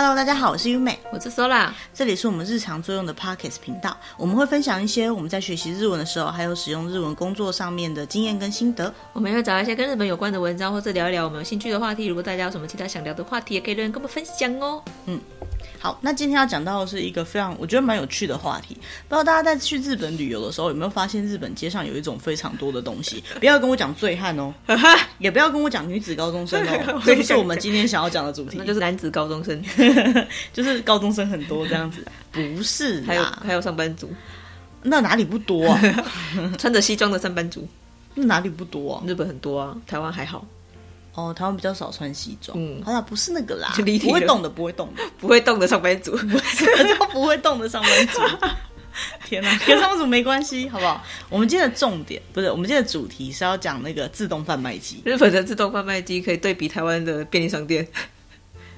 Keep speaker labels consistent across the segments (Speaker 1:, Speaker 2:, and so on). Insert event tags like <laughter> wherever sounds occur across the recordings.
Speaker 1: Hello，大家好，我是优美，
Speaker 2: 我是 Sola，
Speaker 1: 这里是我们日常作用的 Pockets 频道，我们会分享一些我们在学习日文的时候，还有使用日文工作上面的经验跟心得。
Speaker 2: 我们也会找一些跟日本有关的文章，或者聊一聊我们有兴趣的话题。如果大家有什么其他想聊的话题，也可以留言跟我们分享哦。
Speaker 1: 好，那今天要讲到的是一个非常我觉得蛮有趣的话题。不知道大家在去日本旅游的时候有没有发现，日本街上有一种非常多的东西？<laughs> 不要跟我讲醉汉哦，<laughs> 也不要跟我讲女子高中生哦，这不是我们今天想要讲的主题
Speaker 2: 那，就是男子高中生，<laughs>
Speaker 1: 就是高中生很多这样子。不是
Speaker 2: 还有，还有上班族，
Speaker 1: 那哪里不多啊？
Speaker 2: 穿着西装的上班族，
Speaker 1: 那哪里不多啊？
Speaker 2: 日本很多啊，台湾还好，
Speaker 1: 哦，台湾比较少穿西装。
Speaker 2: 嗯
Speaker 1: 好啦，不是那个啦，<laughs> 不会动的，不会动的。<laughs>
Speaker 2: 不会动的上班族。
Speaker 1: 什么叫不会动的上班族？<laughs> 天哪，跟上班族没关系，好不好？我们今天的重点不是，我们今天的主题是要讲那个自动贩卖机。
Speaker 2: 日本的自动贩卖机可以对比台湾的便利商店，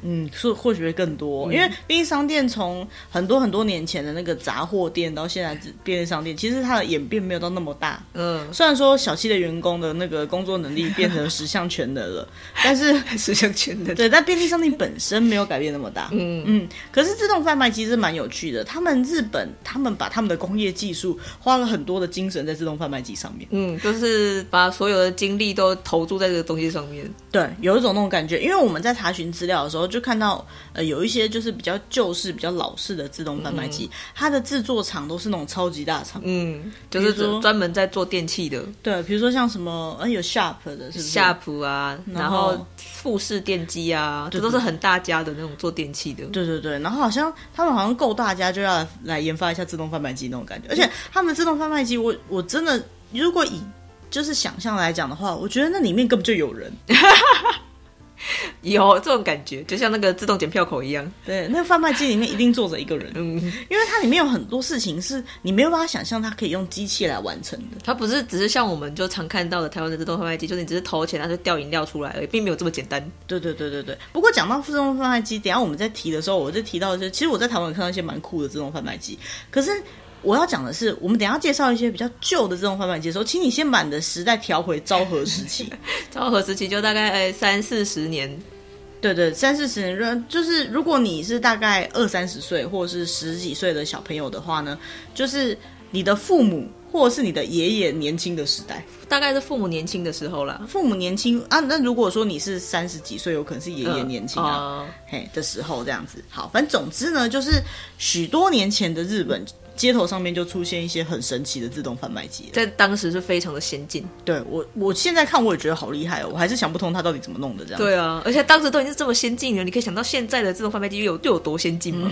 Speaker 1: 嗯，是或许会更多，因为便利商店从很多很多年前的那个杂货店到现在只便利商店，其实它的演变没有到那么大。
Speaker 2: 嗯，
Speaker 1: 虽然说小七的员工的那个工作能力变成十项全能了，<laughs> 但是
Speaker 2: 十项全能。
Speaker 1: 对，但便利商店本身没有改变那么大。
Speaker 2: 嗯
Speaker 1: 嗯，可是自动贩卖机是蛮有趣的，他们日本他们把他们的工业技术花了很多的精神在自动贩卖机上面。
Speaker 2: 嗯，就是把所有的精力都投注在这个东西上面。
Speaker 1: 对，有一种那种感觉，因为我们在查询资料的时候就看到，呃，有一些就是比较旧式、比较老式的自动贩卖机，它的制作厂都是那种超级大厂。
Speaker 2: 嗯，就是
Speaker 1: 说
Speaker 2: 专门在做电器的，
Speaker 1: 对，比如说像什么，呃，有 Sharp 的，是不是？
Speaker 2: 夏普啊，然
Speaker 1: 后
Speaker 2: 后富士电机啊，这都是很大家的那种做电器的。
Speaker 1: 对对对，然后好像他们好像够大家就要来来研发一下自动贩卖机那种感觉，而且他们自动贩卖机，我我真的如果以就是想象来讲的话，我觉得那里面根本就有人，<laughs> <laughs>
Speaker 2: 有这种感觉，就像那个自动检票口一样。
Speaker 1: 对，那个贩卖机里面一定坐着一个人，
Speaker 2: 嗯，
Speaker 1: 因为它里面有很多事情是你没有办法想象它可以用机器来完成的。
Speaker 2: 它不是只是像我们就常看到的台湾的自动贩卖机，就是你只是投钱，它就掉饮料出来而已，并没有这么简单。
Speaker 1: 对对对对对。不过讲到自动贩卖机，等一下我们在提的时候，我就提到就是，其实我在台湾有看到一些蛮酷的自动贩卖机，可是。我要讲的是，我们等一下介绍一些比较旧的这种贩卖机的时候，请你先把你的时代调回昭和时期。<laughs>
Speaker 2: 昭和时期就大概呃三四十年，
Speaker 1: 对对，三四十年，就是如果你是大概二三十岁或者是十几岁的小朋友的话呢，就是你的父母或者是你的爷爷年轻的时代，
Speaker 2: 大概是父母年轻的时候啦。
Speaker 1: 父母年轻啊，那如果说你是三十几岁，有可能是爷爷年轻啊，
Speaker 2: 哦
Speaker 1: 嘿的时候这样子。好，反正总之呢，就是许多年前的日本街头上面就出现一些很神奇的自动贩卖机。
Speaker 2: 在当时是非常的先进。
Speaker 1: 对我，我现在看我也觉得好厉害哦，我还是想不通它到底怎么弄的这样。
Speaker 2: 对啊，而且当时都已经是这么先进了，你可以想到现在的自动贩卖机有又有多先进吗？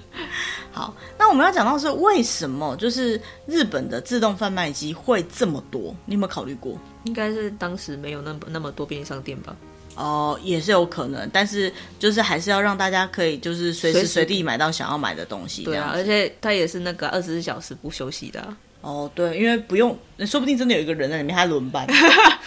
Speaker 2: <laughs>
Speaker 1: 好，那我们要讲到是为什么就是日本的自动贩卖机会这么多？你有没有考虑过？
Speaker 2: 应该是当时没有那么那么多便利商店吧。
Speaker 1: 哦，也是有可能，但是就是还是要让大家可以就是随时
Speaker 2: 随
Speaker 1: 地买到想要买的东西，
Speaker 2: 对啊，而且它也是那个二十四小时不休息的啊、
Speaker 1: 哦，对，因为不用，说不定真的有一个人在里面，他轮班。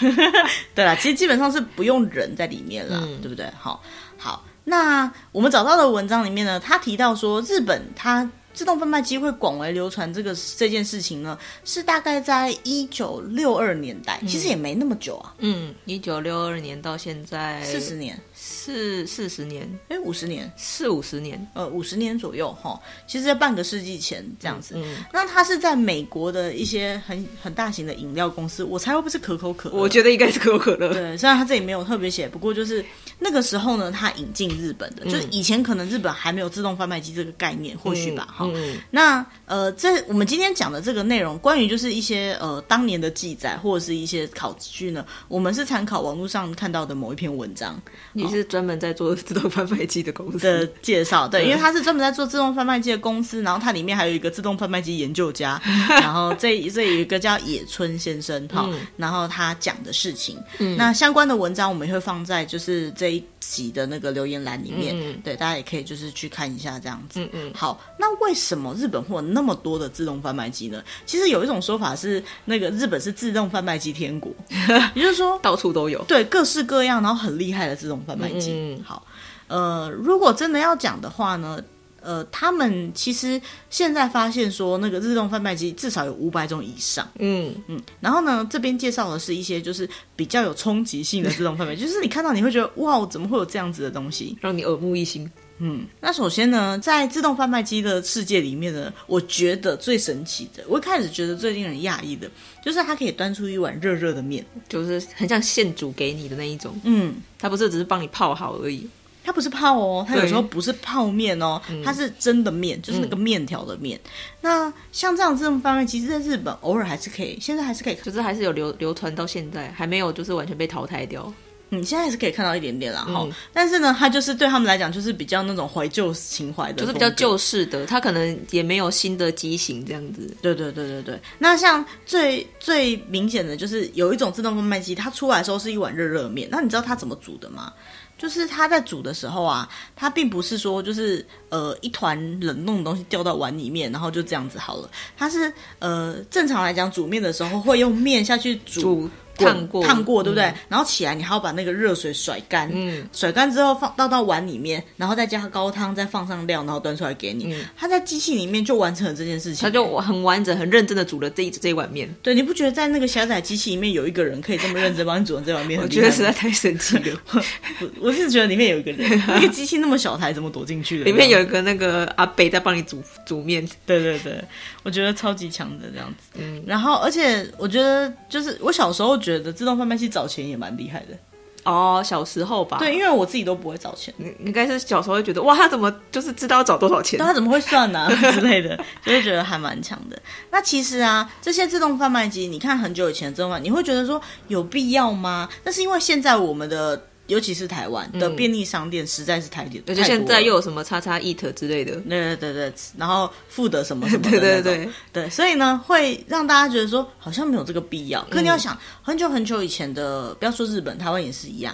Speaker 1: <laughs> 对啦，其实基本上是不用人在里面啦，
Speaker 2: 嗯
Speaker 1: 对不对？好，好，那我们找到的文章里面呢，他提到说，日本它自动贩卖机会广为流传这个这件事情呢，是大概在一九六二年代，其实也没那么久啊，
Speaker 2: 嗯，一九六二年到现在
Speaker 1: 四十年，
Speaker 2: 四四十年，
Speaker 1: 哎，五十年，
Speaker 2: 四五十年。
Speaker 1: 呃，五十年左右哈，其实在半个世纪前这样子。
Speaker 2: 嗯，
Speaker 1: 那它是在美国的一些很很大型的饮料公司，我猜会不会是可口可乐？
Speaker 2: 我觉得应该是可口可乐。
Speaker 1: 对，虽然它这里没有特别写，不过就是那个时候呢，它引进日本的，就是以前可能日本还没有自动贩卖机这个概念，或许吧，哈、
Speaker 2: 嗯，
Speaker 1: 那呃，这我们今天讲的这个内容，关于就是一些呃当年的记载或者是一些考据呢，我们是参考网络上看到的某一篇文章
Speaker 2: 你是专门在做自动贩卖机的公司
Speaker 1: 的介绍，对，
Speaker 2: 嗯
Speaker 1: 因为他是专门在做自动贩卖机的公司，然后它里面还有一个自动贩卖机研究家，然后这这有一个叫野村先生哈，
Speaker 2: 嗯
Speaker 1: 然后他讲的事情，那相关的文章我们也会放在就是这一集的那个留言栏里面，
Speaker 2: 嗯
Speaker 1: 对，大家也可以就是去看一下这样子。
Speaker 2: 嗯嗯，
Speaker 1: 好，那为什么日本会有那么多的自动贩卖机呢？其实有一种说法是，那个日本是自动贩卖机天国，<laughs> 也就是说，
Speaker 2: 到处都有。
Speaker 1: 对各式各样，然后很厉害的自动贩卖机。
Speaker 2: 嗯嗯
Speaker 1: 好，呃，如果真的要讲的话呢，呃，他们其实现在发现说，那个自动贩卖机至少有五百种以上。
Speaker 2: 嗯，
Speaker 1: 嗯，然后呢，这边介绍的是一些就是比较有冲击性的自动贩卖机，就是你看到你会觉得哇，怎么会有这样子的东西？
Speaker 2: 让你耳目一新。
Speaker 1: 嗯，那首先呢，在自动贩卖机的世界里面呢，我觉得最神奇的，我一开始觉得最令人讶异的，就是它可以端出一碗热热的面，
Speaker 2: 就是很像现煮给你的那一种。
Speaker 1: 嗯，
Speaker 2: 它不是只是帮你泡好而已。
Speaker 1: 它不是泡哦，它有时候不是泡面哦，
Speaker 2: 嗯
Speaker 1: 它是真的面，就是那个面条的面。那像这样这种贩卖机，在日本偶尔还是可以，现在还是可以看，
Speaker 2: 就是还是有流流传到现在，还没有就是完全被淘汰掉。
Speaker 1: 嗯，现在还是可以看到一点点啦哈、
Speaker 2: 嗯
Speaker 1: 但是呢，它就是对他们来讲，就是比较那种怀旧情怀的，
Speaker 2: 就是比较。旧式的，它可能也没有新的机型这样子。
Speaker 1: 对对对对对，那像最最明显的就是有一种自动贩卖机，它出来的时候是一碗热热面。那你知道它怎么煮的吗？就是它在煮的时候啊，它并不是说就是呃一团冷冻的东西掉到碗里面，然后就这样子好了。它是呃正常来讲煮面的时候会用面下去煮
Speaker 2: 烫过
Speaker 1: 烫过，对不对？
Speaker 2: 嗯
Speaker 1: 然后起来你还要把那个热水甩干，
Speaker 2: 嗯，
Speaker 1: 甩干之后放倒到碗里面，然后再加高汤，再放上料，然后端出来给你。
Speaker 2: 嗯
Speaker 1: 它在机器里面就完成了这件事情，
Speaker 2: 它就很完整、很认真的煮了这一这一碗面。
Speaker 1: 对，你不觉得在那个狭窄机器里面有一个人可以这么认真帮你煮成这碗面？
Speaker 2: 我觉得实在太神奇了。
Speaker 1: 我 <laughs> 我是觉得里面有一个人，<laughs> 那个机器那么小台，怎么躲进去的？
Speaker 2: 里面有一个那个阿北在帮你煮煮面，
Speaker 1: 对对对，我觉得超级强的这样子。
Speaker 2: 嗯，
Speaker 1: 然后，而且我觉得，就是我小时候觉得自动贩卖机找钱也蛮厉害的。
Speaker 2: 哦，小时候吧，
Speaker 1: 对，因为我自己都不会找钱，
Speaker 2: 你应该是小时候会觉得哇，他怎么就是知道要找多少钱
Speaker 1: 那？他怎么会算呢、<laughs> 之类的，就会觉得还蛮强的。那其实啊，这些自动贩卖机，你看很久以前的自动贩，你会觉得说有必要吗？那是因为现在我们的。尤其是台湾的便利商店实在是太点，
Speaker 2: 而且现在又有什么叉叉 eat 之类的，
Speaker 1: 对对对对，然后富的什么什么 <laughs> 的
Speaker 2: 对对对，
Speaker 1: 对，所以呢，会让大家觉得说好像没有这个必要。可你要想，很久很久以前的，不要说日本，台湾也是一样，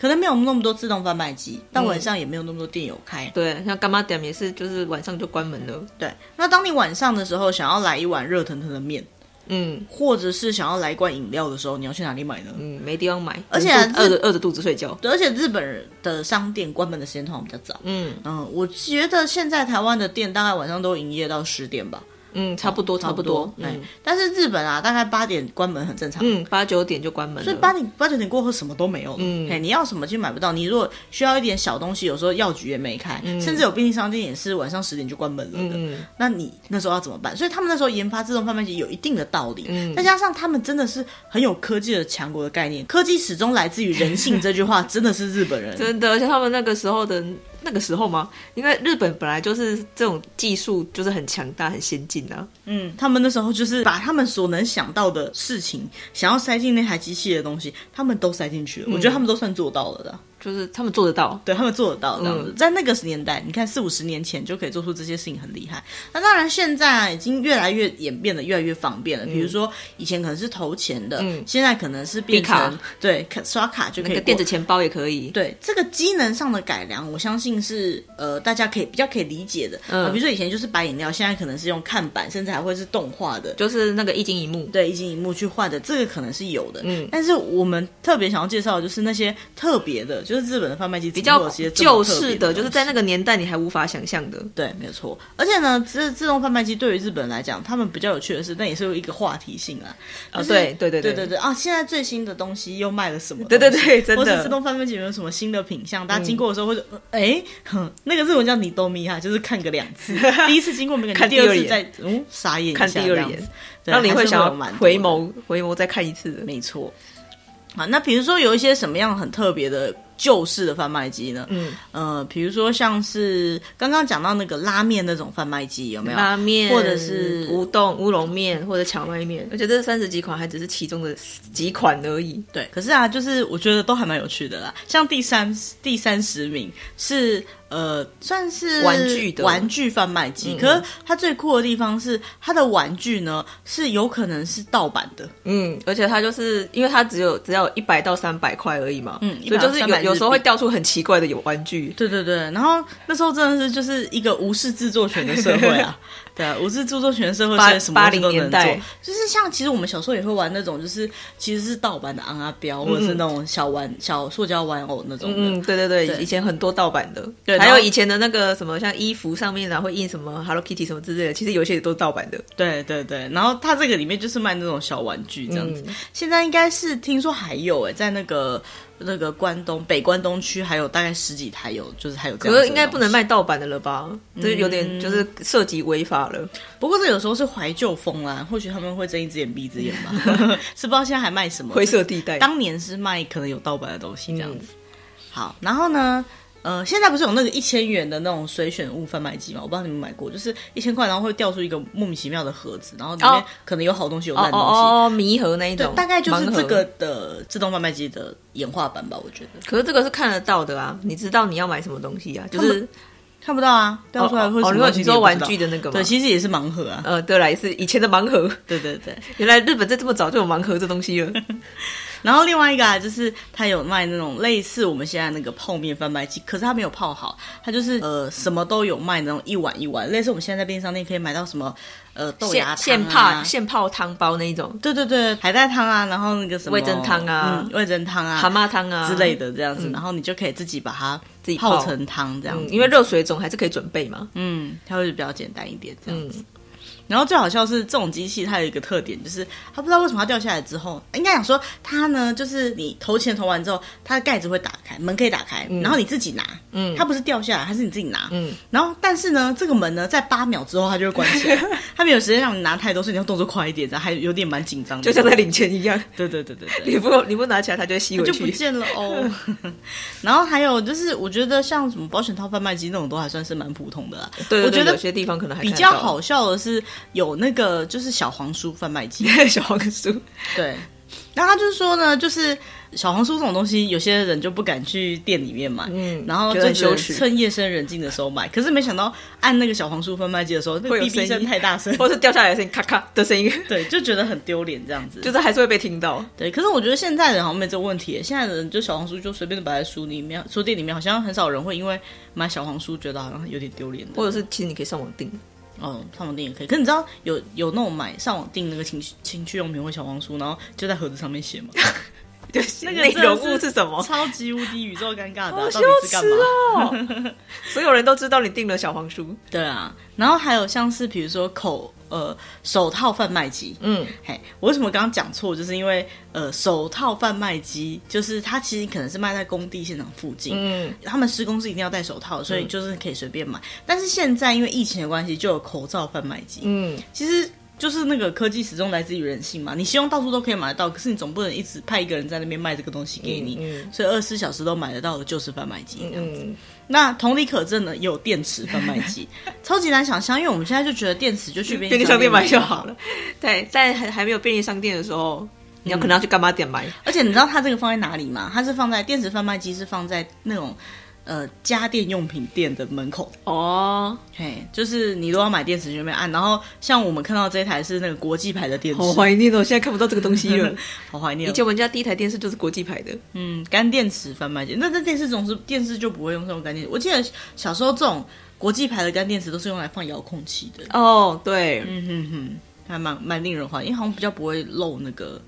Speaker 1: 可能没有那么多自动贩卖机，到晚上也没有那么多店有开。
Speaker 2: 对，像干妈店也是，就是晚上就关门了。
Speaker 1: 对，那当你晚上的时候想要来一碗热腾腾的面，
Speaker 2: 嗯
Speaker 1: 或者是想要来一罐饮料的时候，你要去哪里买呢？
Speaker 2: 嗯，没地方买，
Speaker 1: 而且
Speaker 2: 饿着饿着肚子睡觉。
Speaker 1: 对，而且日本人的商店关门的时间通常比较早。
Speaker 2: 嗯
Speaker 1: 嗯，我觉得现在台湾的店大概晚上都营业到十点吧，
Speaker 2: 嗯，差不多差不多。
Speaker 1: 哎
Speaker 2: 嗯
Speaker 1: 但是日本啊，大概八点关门很正常。
Speaker 2: 嗯，八九点就关门了。
Speaker 1: 所以八点八九点过后什么都没有了，
Speaker 2: 嗯
Speaker 1: 嘿，你要什么就买不到。你如果需要一点小东西，有时候药局也没开，甚至有便利商店也是晚上十点就关门了的。
Speaker 2: 嗯
Speaker 1: 那你那时候要怎么办？所以他们那时候研发自动贩卖机有一定的道理，
Speaker 2: 嗯
Speaker 1: 再加上他们真的是很有科技的强国的概念，科技始终来自于人性。<laughs> 这句话真的是日本人，
Speaker 2: 真的，而且他们那个时候的那个时候吗？因为日本本来就是这种技术就是很强大、很先进啊。
Speaker 1: 嗯，他们那时候就是把他们所能想到的事情，想要塞进那台机器的东西，他们都塞进去了。我觉得他们都算做到了的。
Speaker 2: 就是他们做得到，
Speaker 1: 对他们做得到这样子，
Speaker 2: 嗯
Speaker 1: 在那个年代，你看四五十年前就可以做出这些事情，很厉害。那当然，现在啊已经越来越演变的越来越方便了。比如说，以前可能是投钱的，
Speaker 2: 嗯
Speaker 1: 现在可能是变成对卡刷卡就可以
Speaker 2: 那个电子钱包也可以。
Speaker 1: 对这个机能上的改良，我相信是呃大家可以比较可以理解的。
Speaker 2: 嗯
Speaker 1: 啊比如说以前就是白饮料，现在可能是用看板，甚至还会是动画的。
Speaker 2: 就是那个一金一幕，
Speaker 1: 对，一镜一幕去换的，这个可能是有的。
Speaker 2: 嗯
Speaker 1: 但是我们特别想要介绍的就是那些特别的，就是日本的贩卖机
Speaker 2: 比较旧式
Speaker 1: 的，
Speaker 2: 的，就是在那个年代你还无法想象的。
Speaker 1: 对，没有错。而且呢，自自动贩卖机对于日本人来讲，他们比较有趣的是，但也是有一个话题性啊。
Speaker 2: 啊
Speaker 1: 就是
Speaker 2: 对对对对
Speaker 1: 对对对啊！现在最新的东西又卖了什么？
Speaker 2: 对对对真的
Speaker 1: 或是自动贩卖机有没有什么新的品相？大家经过的时候会说，哎、哼那个日文叫你都咪哈，就是看个两次，<laughs> 第一次经过没感觉，
Speaker 2: 看
Speaker 1: 第二次再嗯傻眼一下
Speaker 2: 看第二眼
Speaker 1: 这样子，对
Speaker 2: 让你会想回眸回眸再看一次。
Speaker 1: 没错。啊，那比如说有一些什么样很特别的旧式的贩卖机呢？
Speaker 2: 嗯，
Speaker 1: 呃，比如说像是刚刚讲到那个拉面那种贩卖机，有没有？
Speaker 2: 拉面
Speaker 1: 或者是
Speaker 2: 乌冬、乌龙面或者荞麦面，而且这三十几款还只是其中的几款而已。
Speaker 1: 对，可是啊，就是我觉得都还蛮有趣的啦。像第三第三十名是呃，算是
Speaker 2: 玩具的。
Speaker 1: 玩具贩卖机，
Speaker 2: 嗯。
Speaker 1: 可是它最酷的地方是它的玩具呢是有可能是盗版的。
Speaker 2: 嗯，而且它就是因为它只有只要一百到三百块而已嘛，
Speaker 1: 嗯
Speaker 2: 所以就是有有时候会掉出很奇怪的有玩具。
Speaker 1: 对对对，然后那时候真的是就是一个无视制作权的社会啊，<laughs> <laughs> <laughs> 对啊，我是著作权社会，
Speaker 2: 八
Speaker 1: 所以什么东西都
Speaker 2: 80年
Speaker 1: 能
Speaker 2: 代
Speaker 1: 做。就是像其实我们小时候也会玩那种，就是其实是盗版的昂阿标，或者是那种小玩小塑胶玩偶那种的。
Speaker 2: 嗯，对对对，以前很多盗版的，
Speaker 1: 对
Speaker 2: 还有以前的那个什么像衣服上面然后会印什么 Hello Kitty 什么之类的，其实有些也都是盗版的。
Speaker 1: 对对对，然后它这个里面就是卖那种小玩具这样子。
Speaker 2: 嗯
Speaker 1: 现在应该是听说还有哎，在那个那个关东北关东区还有大概十几台有，就是还有。
Speaker 2: 可是应该不能卖盗版的了吧？这有点就是涉及违法了。
Speaker 1: 不过这有时候是怀旧风啦，或许他们会睁一只眼闭一只眼吧，<laughs> 是不知道现在还卖什么
Speaker 2: 灰色地带。
Speaker 1: 当年是卖可能有盗版的东西这样子。好，然后呢，呃，现在不是有那个一千元的那种随选物贩卖机吗？我不知道你们买过，就是一千块，然后会掉出一个莫名其妙的盒子，然后里面
Speaker 2: 哦
Speaker 1: 可能有好东西有
Speaker 2: 哦
Speaker 1: 烂东西。
Speaker 2: 哦哦，迷盒那一种，，
Speaker 1: 对大概就是这个。的自动贩卖机的演化版吧，我觉得
Speaker 2: 可是这个是看得到的啊，你知道你要买什么东西啊？就是
Speaker 1: 看不到啊，掉出来会
Speaker 2: 哦，
Speaker 1: 什么东西
Speaker 2: 你说玩具的那个吗？
Speaker 1: 对，其实也是盲盒啊。
Speaker 2: 呃，对了，也是以前的盲盒。
Speaker 1: 对对对，
Speaker 2: 原来日本在这么早就有盲盒这东西了。<laughs>
Speaker 1: 然后另外一个啊，就是他有卖那种类似我们现在那个泡面贩卖机，可是他没有泡好，他就是呃什么都有卖那种一碗一碗，类似我们现在在便利商店可以买到什么呃豆芽
Speaker 2: 现
Speaker 1: 汤啊。
Speaker 2: 现泡现泡汤包那一种，
Speaker 1: 对对对，海带汤啊，然后那个什么
Speaker 2: 味噌汤啊。
Speaker 1: 嗯味噌汤啊，
Speaker 2: 蛤蟆汤啊。
Speaker 1: 之类的这样子，然后你就可以自己把它
Speaker 2: 自己泡。
Speaker 1: 泡成汤这样子，
Speaker 2: 嗯因为热水总还是可以准备嘛。
Speaker 1: 嗯，它会比较简单一点这样
Speaker 2: 嗯。
Speaker 1: 子。然后最好笑是这种机器，它有一个特点，就是它不知道为什么它掉下来之后，应该讲说它呢，就是你投钱投完之后，它的盖子会打开，门可以打开，然后你自己拿，
Speaker 2: 嗯。
Speaker 1: 它不是掉下来，它是你自己拿，
Speaker 2: 嗯，
Speaker 1: 然后但是呢，这个门呢，在八秒之后它就会关起来，<laughs> 它没有时间让你拿太多，所以你要动作快一点，然后还有点蛮紧张的，
Speaker 2: 就像在领钱一样，
Speaker 1: 对对对对对，
Speaker 2: 你不你不拿起来，它就会吸回
Speaker 1: 就不。见了哦。然后还有就是，我觉得像什么保险套贩卖机那种都还算是蛮普通的啦。
Speaker 2: 对对对，
Speaker 1: 我觉得
Speaker 2: 有些地方可能还
Speaker 1: 比较好笑的是有那个就是小黄书贩卖机，<laughs>
Speaker 2: 小黄书，
Speaker 1: 对。然后他就是说呢，就是小黄书这种东西，有些人就不敢去店里面买，
Speaker 2: 嗯
Speaker 1: 然后就趁夜深人静的时候买。可是没想到按那个小黄书贩卖机的时候，那个
Speaker 2: 会有
Speaker 1: 哔哔声太大声，<laughs>
Speaker 2: 或是掉下来的声音咔咔的声音，<laughs>
Speaker 1: 对，就觉得很丢脸这样子。
Speaker 2: 就是还是会被听到。
Speaker 1: 对，可是我觉得现在人好像没这个问题。现在的人就小黄书就随便的摆在书里面，书店里面好像很少人会因为买小黄书觉得好像有点丢脸的。
Speaker 2: 或者是其实你可以上网订，
Speaker 1: 哦，上网订也可以。可是你知道有有那种买上网订那个情趣情趣用品或小黄书，然后就在盒子上面写吗？<laughs>
Speaker 2: 对
Speaker 1: 那个
Speaker 2: 内容物是什么？
Speaker 1: 超级无敌宇宙尴尬的啊、到底是干
Speaker 2: 耻
Speaker 1: 嘛？
Speaker 2: 哦！<laughs> 所有人都知道你订了小黄书，
Speaker 1: 对啊，然后还有像是比如说口呃手套贩卖机，
Speaker 2: 嗯，
Speaker 1: 嘿，我为什么刚刚讲错？就是因为呃手套贩卖机，就是它其实可能是卖在工地现场附近，
Speaker 2: 嗯，
Speaker 1: 他们施工是一定要戴手套，所以就是可以随便买。但是现在因为疫情的关系，就有口罩贩卖机，
Speaker 2: 嗯，
Speaker 1: 其实。就是那个科技始终来自于人性嘛，你希望到处都可以买得到，可是你总不能一直派一个人在那边卖这个东西给你，
Speaker 2: 嗯
Speaker 1: 所以二十四小时都买得到的就是贩卖机。
Speaker 2: 嗯，
Speaker 1: 那同理可证呢，也有电池贩卖机，<laughs> 超级难想象，因为我们现在就觉得电池就去便
Speaker 2: 便利
Speaker 1: 商
Speaker 2: 商店买就
Speaker 1: 好
Speaker 2: 好了。对，在还还没有便利商店的时候，你要可能要去干妈店买。
Speaker 1: 而且你知道它这个放在哪里吗？它是放在电池贩卖机，是放在那种呃家电用品店的门口。
Speaker 2: 哦，
Speaker 1: 嘿，就是你如果要买电池就那边按，然后像我们看到这一台是那个国际牌的电池，
Speaker 2: 好怀念哦！现在看不到这个东西了。<laughs>
Speaker 1: 好怀念哦。
Speaker 2: 以前我们家第一台电视就是国际牌的，
Speaker 1: 嗯，干电池贩卖机，那那电视总是电视就不会用这种干电池。我记得小时候这种国际牌的干电池都是用来放遥控器的。
Speaker 2: 哦，对，
Speaker 1: 嗯哼哼，还蛮蛮令人怀念，因为好像比较不会漏那个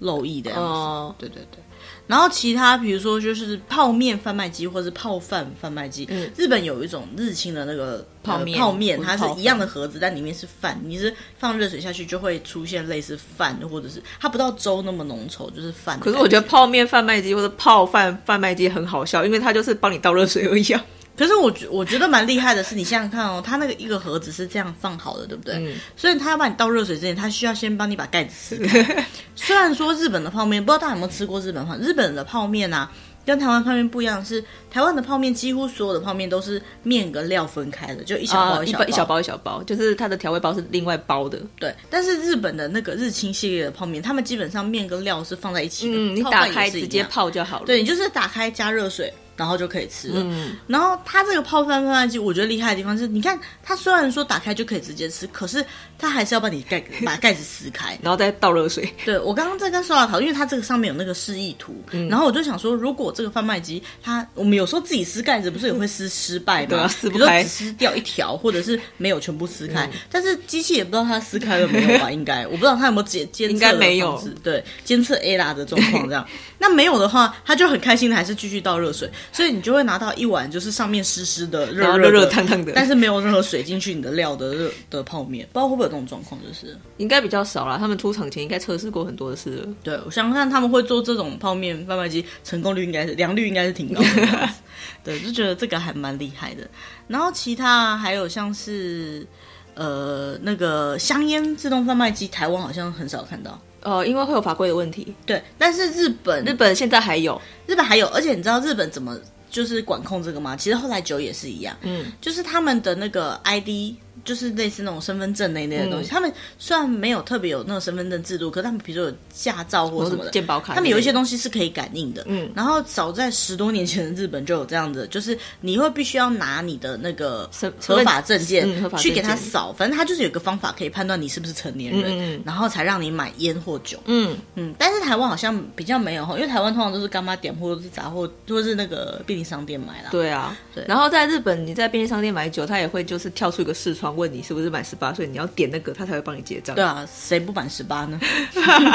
Speaker 1: 漏液的样子。
Speaker 2: 哦
Speaker 1: 对对对。然后其他比如说就是泡面贩卖机或是泡饭贩卖机，
Speaker 2: 嗯
Speaker 1: 日本有一种日清的那个
Speaker 2: 泡面
Speaker 1: 呃泡面，它是一样的盒子，但里面是饭，你是放热水下去就会出现类似饭，或者是它不到粥那么浓稠，就是饭。
Speaker 2: 可是我觉得泡面贩卖机或者泡饭贩卖机很好笑，因为它就是帮你倒热水而已啊。
Speaker 1: 可是我觉我觉得蛮厉害的是，你想想看哦，它那个一个盒子是这样放好的，对不对？
Speaker 2: 嗯
Speaker 1: 所以他要把你倒热水之前，他需要先帮你把盖子撕开。<laughs> 虽然说日本的泡面，不知道大家有没有吃过日本泡日本的泡面啊，跟台湾泡面不一样，是台湾的泡面几乎所有的泡面都是面跟料分开的，就一小包
Speaker 2: 啊，
Speaker 1: 一小包。
Speaker 2: 一一小包一小包，就是它的调味包是另外包的。
Speaker 1: 对，但是日本的那个日清系列的泡面，他们基本上面跟料是放在一起的。
Speaker 2: 嗯，你打开直接。泡就好了。
Speaker 1: 对，你就是打开加热水，然后就可以吃了。
Speaker 2: 嗯，
Speaker 1: 然后它这个泡饭贩卖机，我觉得厉害的地方是，你看它虽然说打开就可以直接吃，可是它还是要把你盖 <laughs> 把盖子撕开。
Speaker 2: 然后再倒热水。
Speaker 1: 对我刚刚在跟苏老讨论，因为它这个上面有那个示意图，
Speaker 2: 嗯
Speaker 1: 然后我就想说，如果这个贩卖机它我们有时候自己撕盖子，不是也会撕失败吗？
Speaker 2: 对啊撕不
Speaker 1: 比如说
Speaker 2: 开
Speaker 1: 撕掉一条，或者是没有全部撕开，但是机器也不知道它撕开了没有吧？应该 <laughs> 我不知道它有没有监监测，
Speaker 2: 应该没有，
Speaker 1: 对，监测 A 拉的状况这样。那没有的话，他就很开心的还是继续倒热水，所以你就会拿到一碗就是上面湿湿的、热热
Speaker 2: 热热烫烫的
Speaker 1: 但是没有任何水进去你的料的热的泡面，不知道会不会有这种状况，就是。
Speaker 2: 应该比较少啦，他们出厂前应该测试过很多次了。
Speaker 1: 对，我想看他们会做这种泡面贩卖机，成功率应该是良率应该是挺高的。<laughs> 对，就觉得这个还蛮厉害的。然后其他还有像是呃那个香烟自动贩卖机，台湾好像很少看到。
Speaker 2: 呃，因为会有法规的问题，
Speaker 1: 对，但是日本
Speaker 2: 日本现在还有，
Speaker 1: 日本还有，而且你知道日本怎么就是管控这个吗？其实后来酒也是一样，
Speaker 2: 嗯，
Speaker 1: 就是他们的那个 ID。就是类似那种身份证那一类的东西，
Speaker 2: 嗯
Speaker 1: 他们虽然没有特别有那种身份证制度，可他们比如说有驾照或什么的，
Speaker 2: 健保卡，
Speaker 1: 他们有一些东西是可以感应的，
Speaker 2: 嗯
Speaker 1: 然后早在十多年前的日本就有这样子，就是你会必须要拿你的那个
Speaker 2: 身
Speaker 1: 合法证件去给他扫，反正他就是有个方法可以判断你是不是成年人，
Speaker 2: 嗯
Speaker 1: 然后才让你买烟或酒。
Speaker 2: 嗯，
Speaker 1: 嗯，但是台湾好像比较没有哈，因为台湾通常都是干妈点或者是杂货，或是那个便利商店买啦。
Speaker 2: 对啊，
Speaker 1: 对
Speaker 2: 然后在日本，你在便利商店买酒，他也会就是跳出一个视窗问你是不是满十八岁，你要点那个，他才会帮你结账。
Speaker 1: 对啊，谁不满十八呢？<laughs>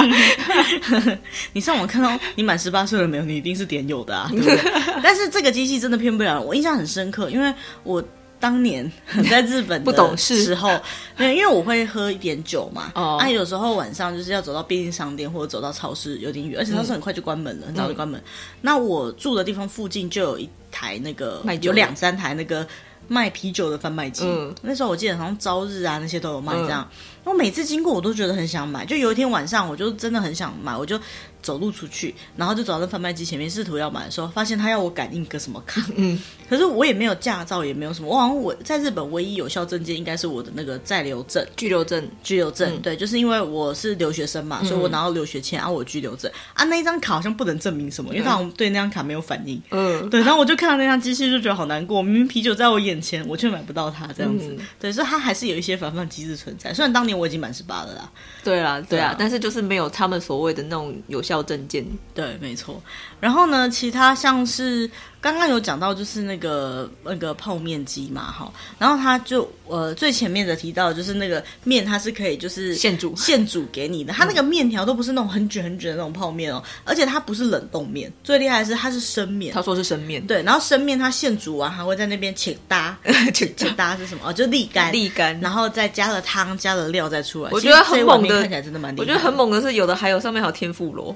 Speaker 1: <laughs> 你上网看到你满十八岁了没有？你一定是点有的啊，对不对？<laughs> 但是这个机器真的骗不了，我印象很深刻，因为我当年在日本的
Speaker 2: 不懂事
Speaker 1: 时候，对，因为我会喝一点酒嘛，
Speaker 2: 哦
Speaker 1: 啊，有时候晚上就是要走到便利商店或者走到超市有点远，而且超市很快就关门了，很早就关门。那我住的地方附近就有一台那个有两三台那个卖啤酒的贩卖机，
Speaker 2: 嗯。
Speaker 1: 那时候我记得好像朝日啊那些都有卖这样。我每次经过我都觉得很想买，就有一天晚上我就真的很想买，我就走路出去，然后就走到那贩卖机前面试图要买的时候，发现他要我感应个什么卡，
Speaker 2: 嗯，
Speaker 1: 可是我也没有驾照，也没有什么，我好像我在日本唯一有效证件应该是我的那个在留证。
Speaker 2: 居留证，
Speaker 1: 居留证，
Speaker 2: 嗯。
Speaker 1: 对，就是因为我是留学生嘛，所以我拿到留学签，然啊，我有居留证。啊，那一张卡好像不能证明什么，因为他好像对那张卡没有反应，
Speaker 2: 嗯，
Speaker 1: 对，然后我就看到那张机器就觉得好难过，明明啤酒在我眼前，我却买不到它这样子。
Speaker 2: 嗯。
Speaker 1: 对，所以它还是有一些反犯机制存在。虽然当年我已经满十八了啦，
Speaker 2: 对啊，对
Speaker 1: 啊，
Speaker 2: 但是就是没有他们所谓的那种有效证件。
Speaker 1: 对，没错。然后呢，其他像是刚刚有讲到，就是那个那个泡面机嘛，哈，然后它就呃最前面的提到，就是那个面它是可以就是
Speaker 2: 现煮。
Speaker 1: 现煮给你的，它那个面条都不是那种很卷很卷的那种泡面哦，而且它不是冷冻面，最厉害的是它是生面。
Speaker 2: 他说是生面，
Speaker 1: 对，然后生面它现煮完还会在那边切搭，<laughs> 切切搭是什么？哦，就沥干，
Speaker 2: 沥干。
Speaker 1: 然后再加了汤，加了料再出来。
Speaker 2: 我觉得很猛的
Speaker 1: 看起来真的蛮厉害的。
Speaker 2: 我觉得很猛的是，有的还有上面还有天妇罗，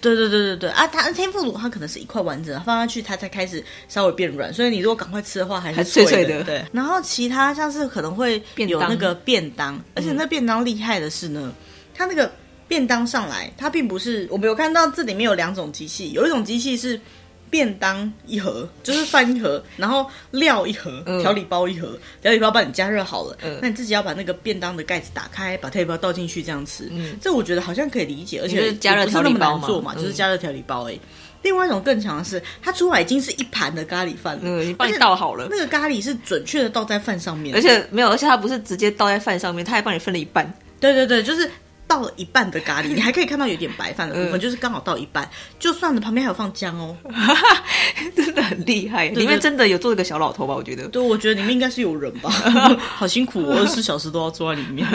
Speaker 1: 对对对对对啊！它天妇罗它可能是一块完整的，放下去它才开始稍微变软，所以你如果赶快吃的话，还是
Speaker 2: 还脆
Speaker 1: 脆
Speaker 2: 脆的
Speaker 1: 对，然后其他像是可能会有那个便当，而且那便当厉害的是呢，它那个便当上来，它并不是我们有看到这里面有两种机器，有一种机器是。便当一盒就是饭一盒，然后料一盒，
Speaker 2: 嗯
Speaker 1: 调理包一盒，调理包帮你加热好了，
Speaker 2: 嗯
Speaker 1: 那你自己要把那个便当的盖子打开，把调理包倒进去这样吃。
Speaker 2: 嗯
Speaker 1: 这我觉得好像可以理解，而且
Speaker 2: 就是加热调理包
Speaker 1: 做嘛，就是
Speaker 2: 嗯
Speaker 1: 加热调理包而已。另外一种更强的是，它出来已经是一盘的咖喱饭了，
Speaker 2: 嗯，你倒好了
Speaker 1: 那，个咖喱是准确的倒在饭上面，
Speaker 2: 而且没有，而且它不是直接倒在饭上面，它还帮你分了一半。
Speaker 1: 对对对，就是倒了一半的咖喱，<laughs> 你还可以看到有点白饭的部分，
Speaker 2: 嗯
Speaker 1: 就是刚好到一半，就算了，旁边还有放姜哦。<laughs>
Speaker 2: 真的很厉害，
Speaker 1: 对
Speaker 2: 里面真的有做一个小老头吧？我觉得。
Speaker 1: 对，我觉得里面应该是有人吧，<laughs> 好辛苦哦，二十四小时都要坐在里面。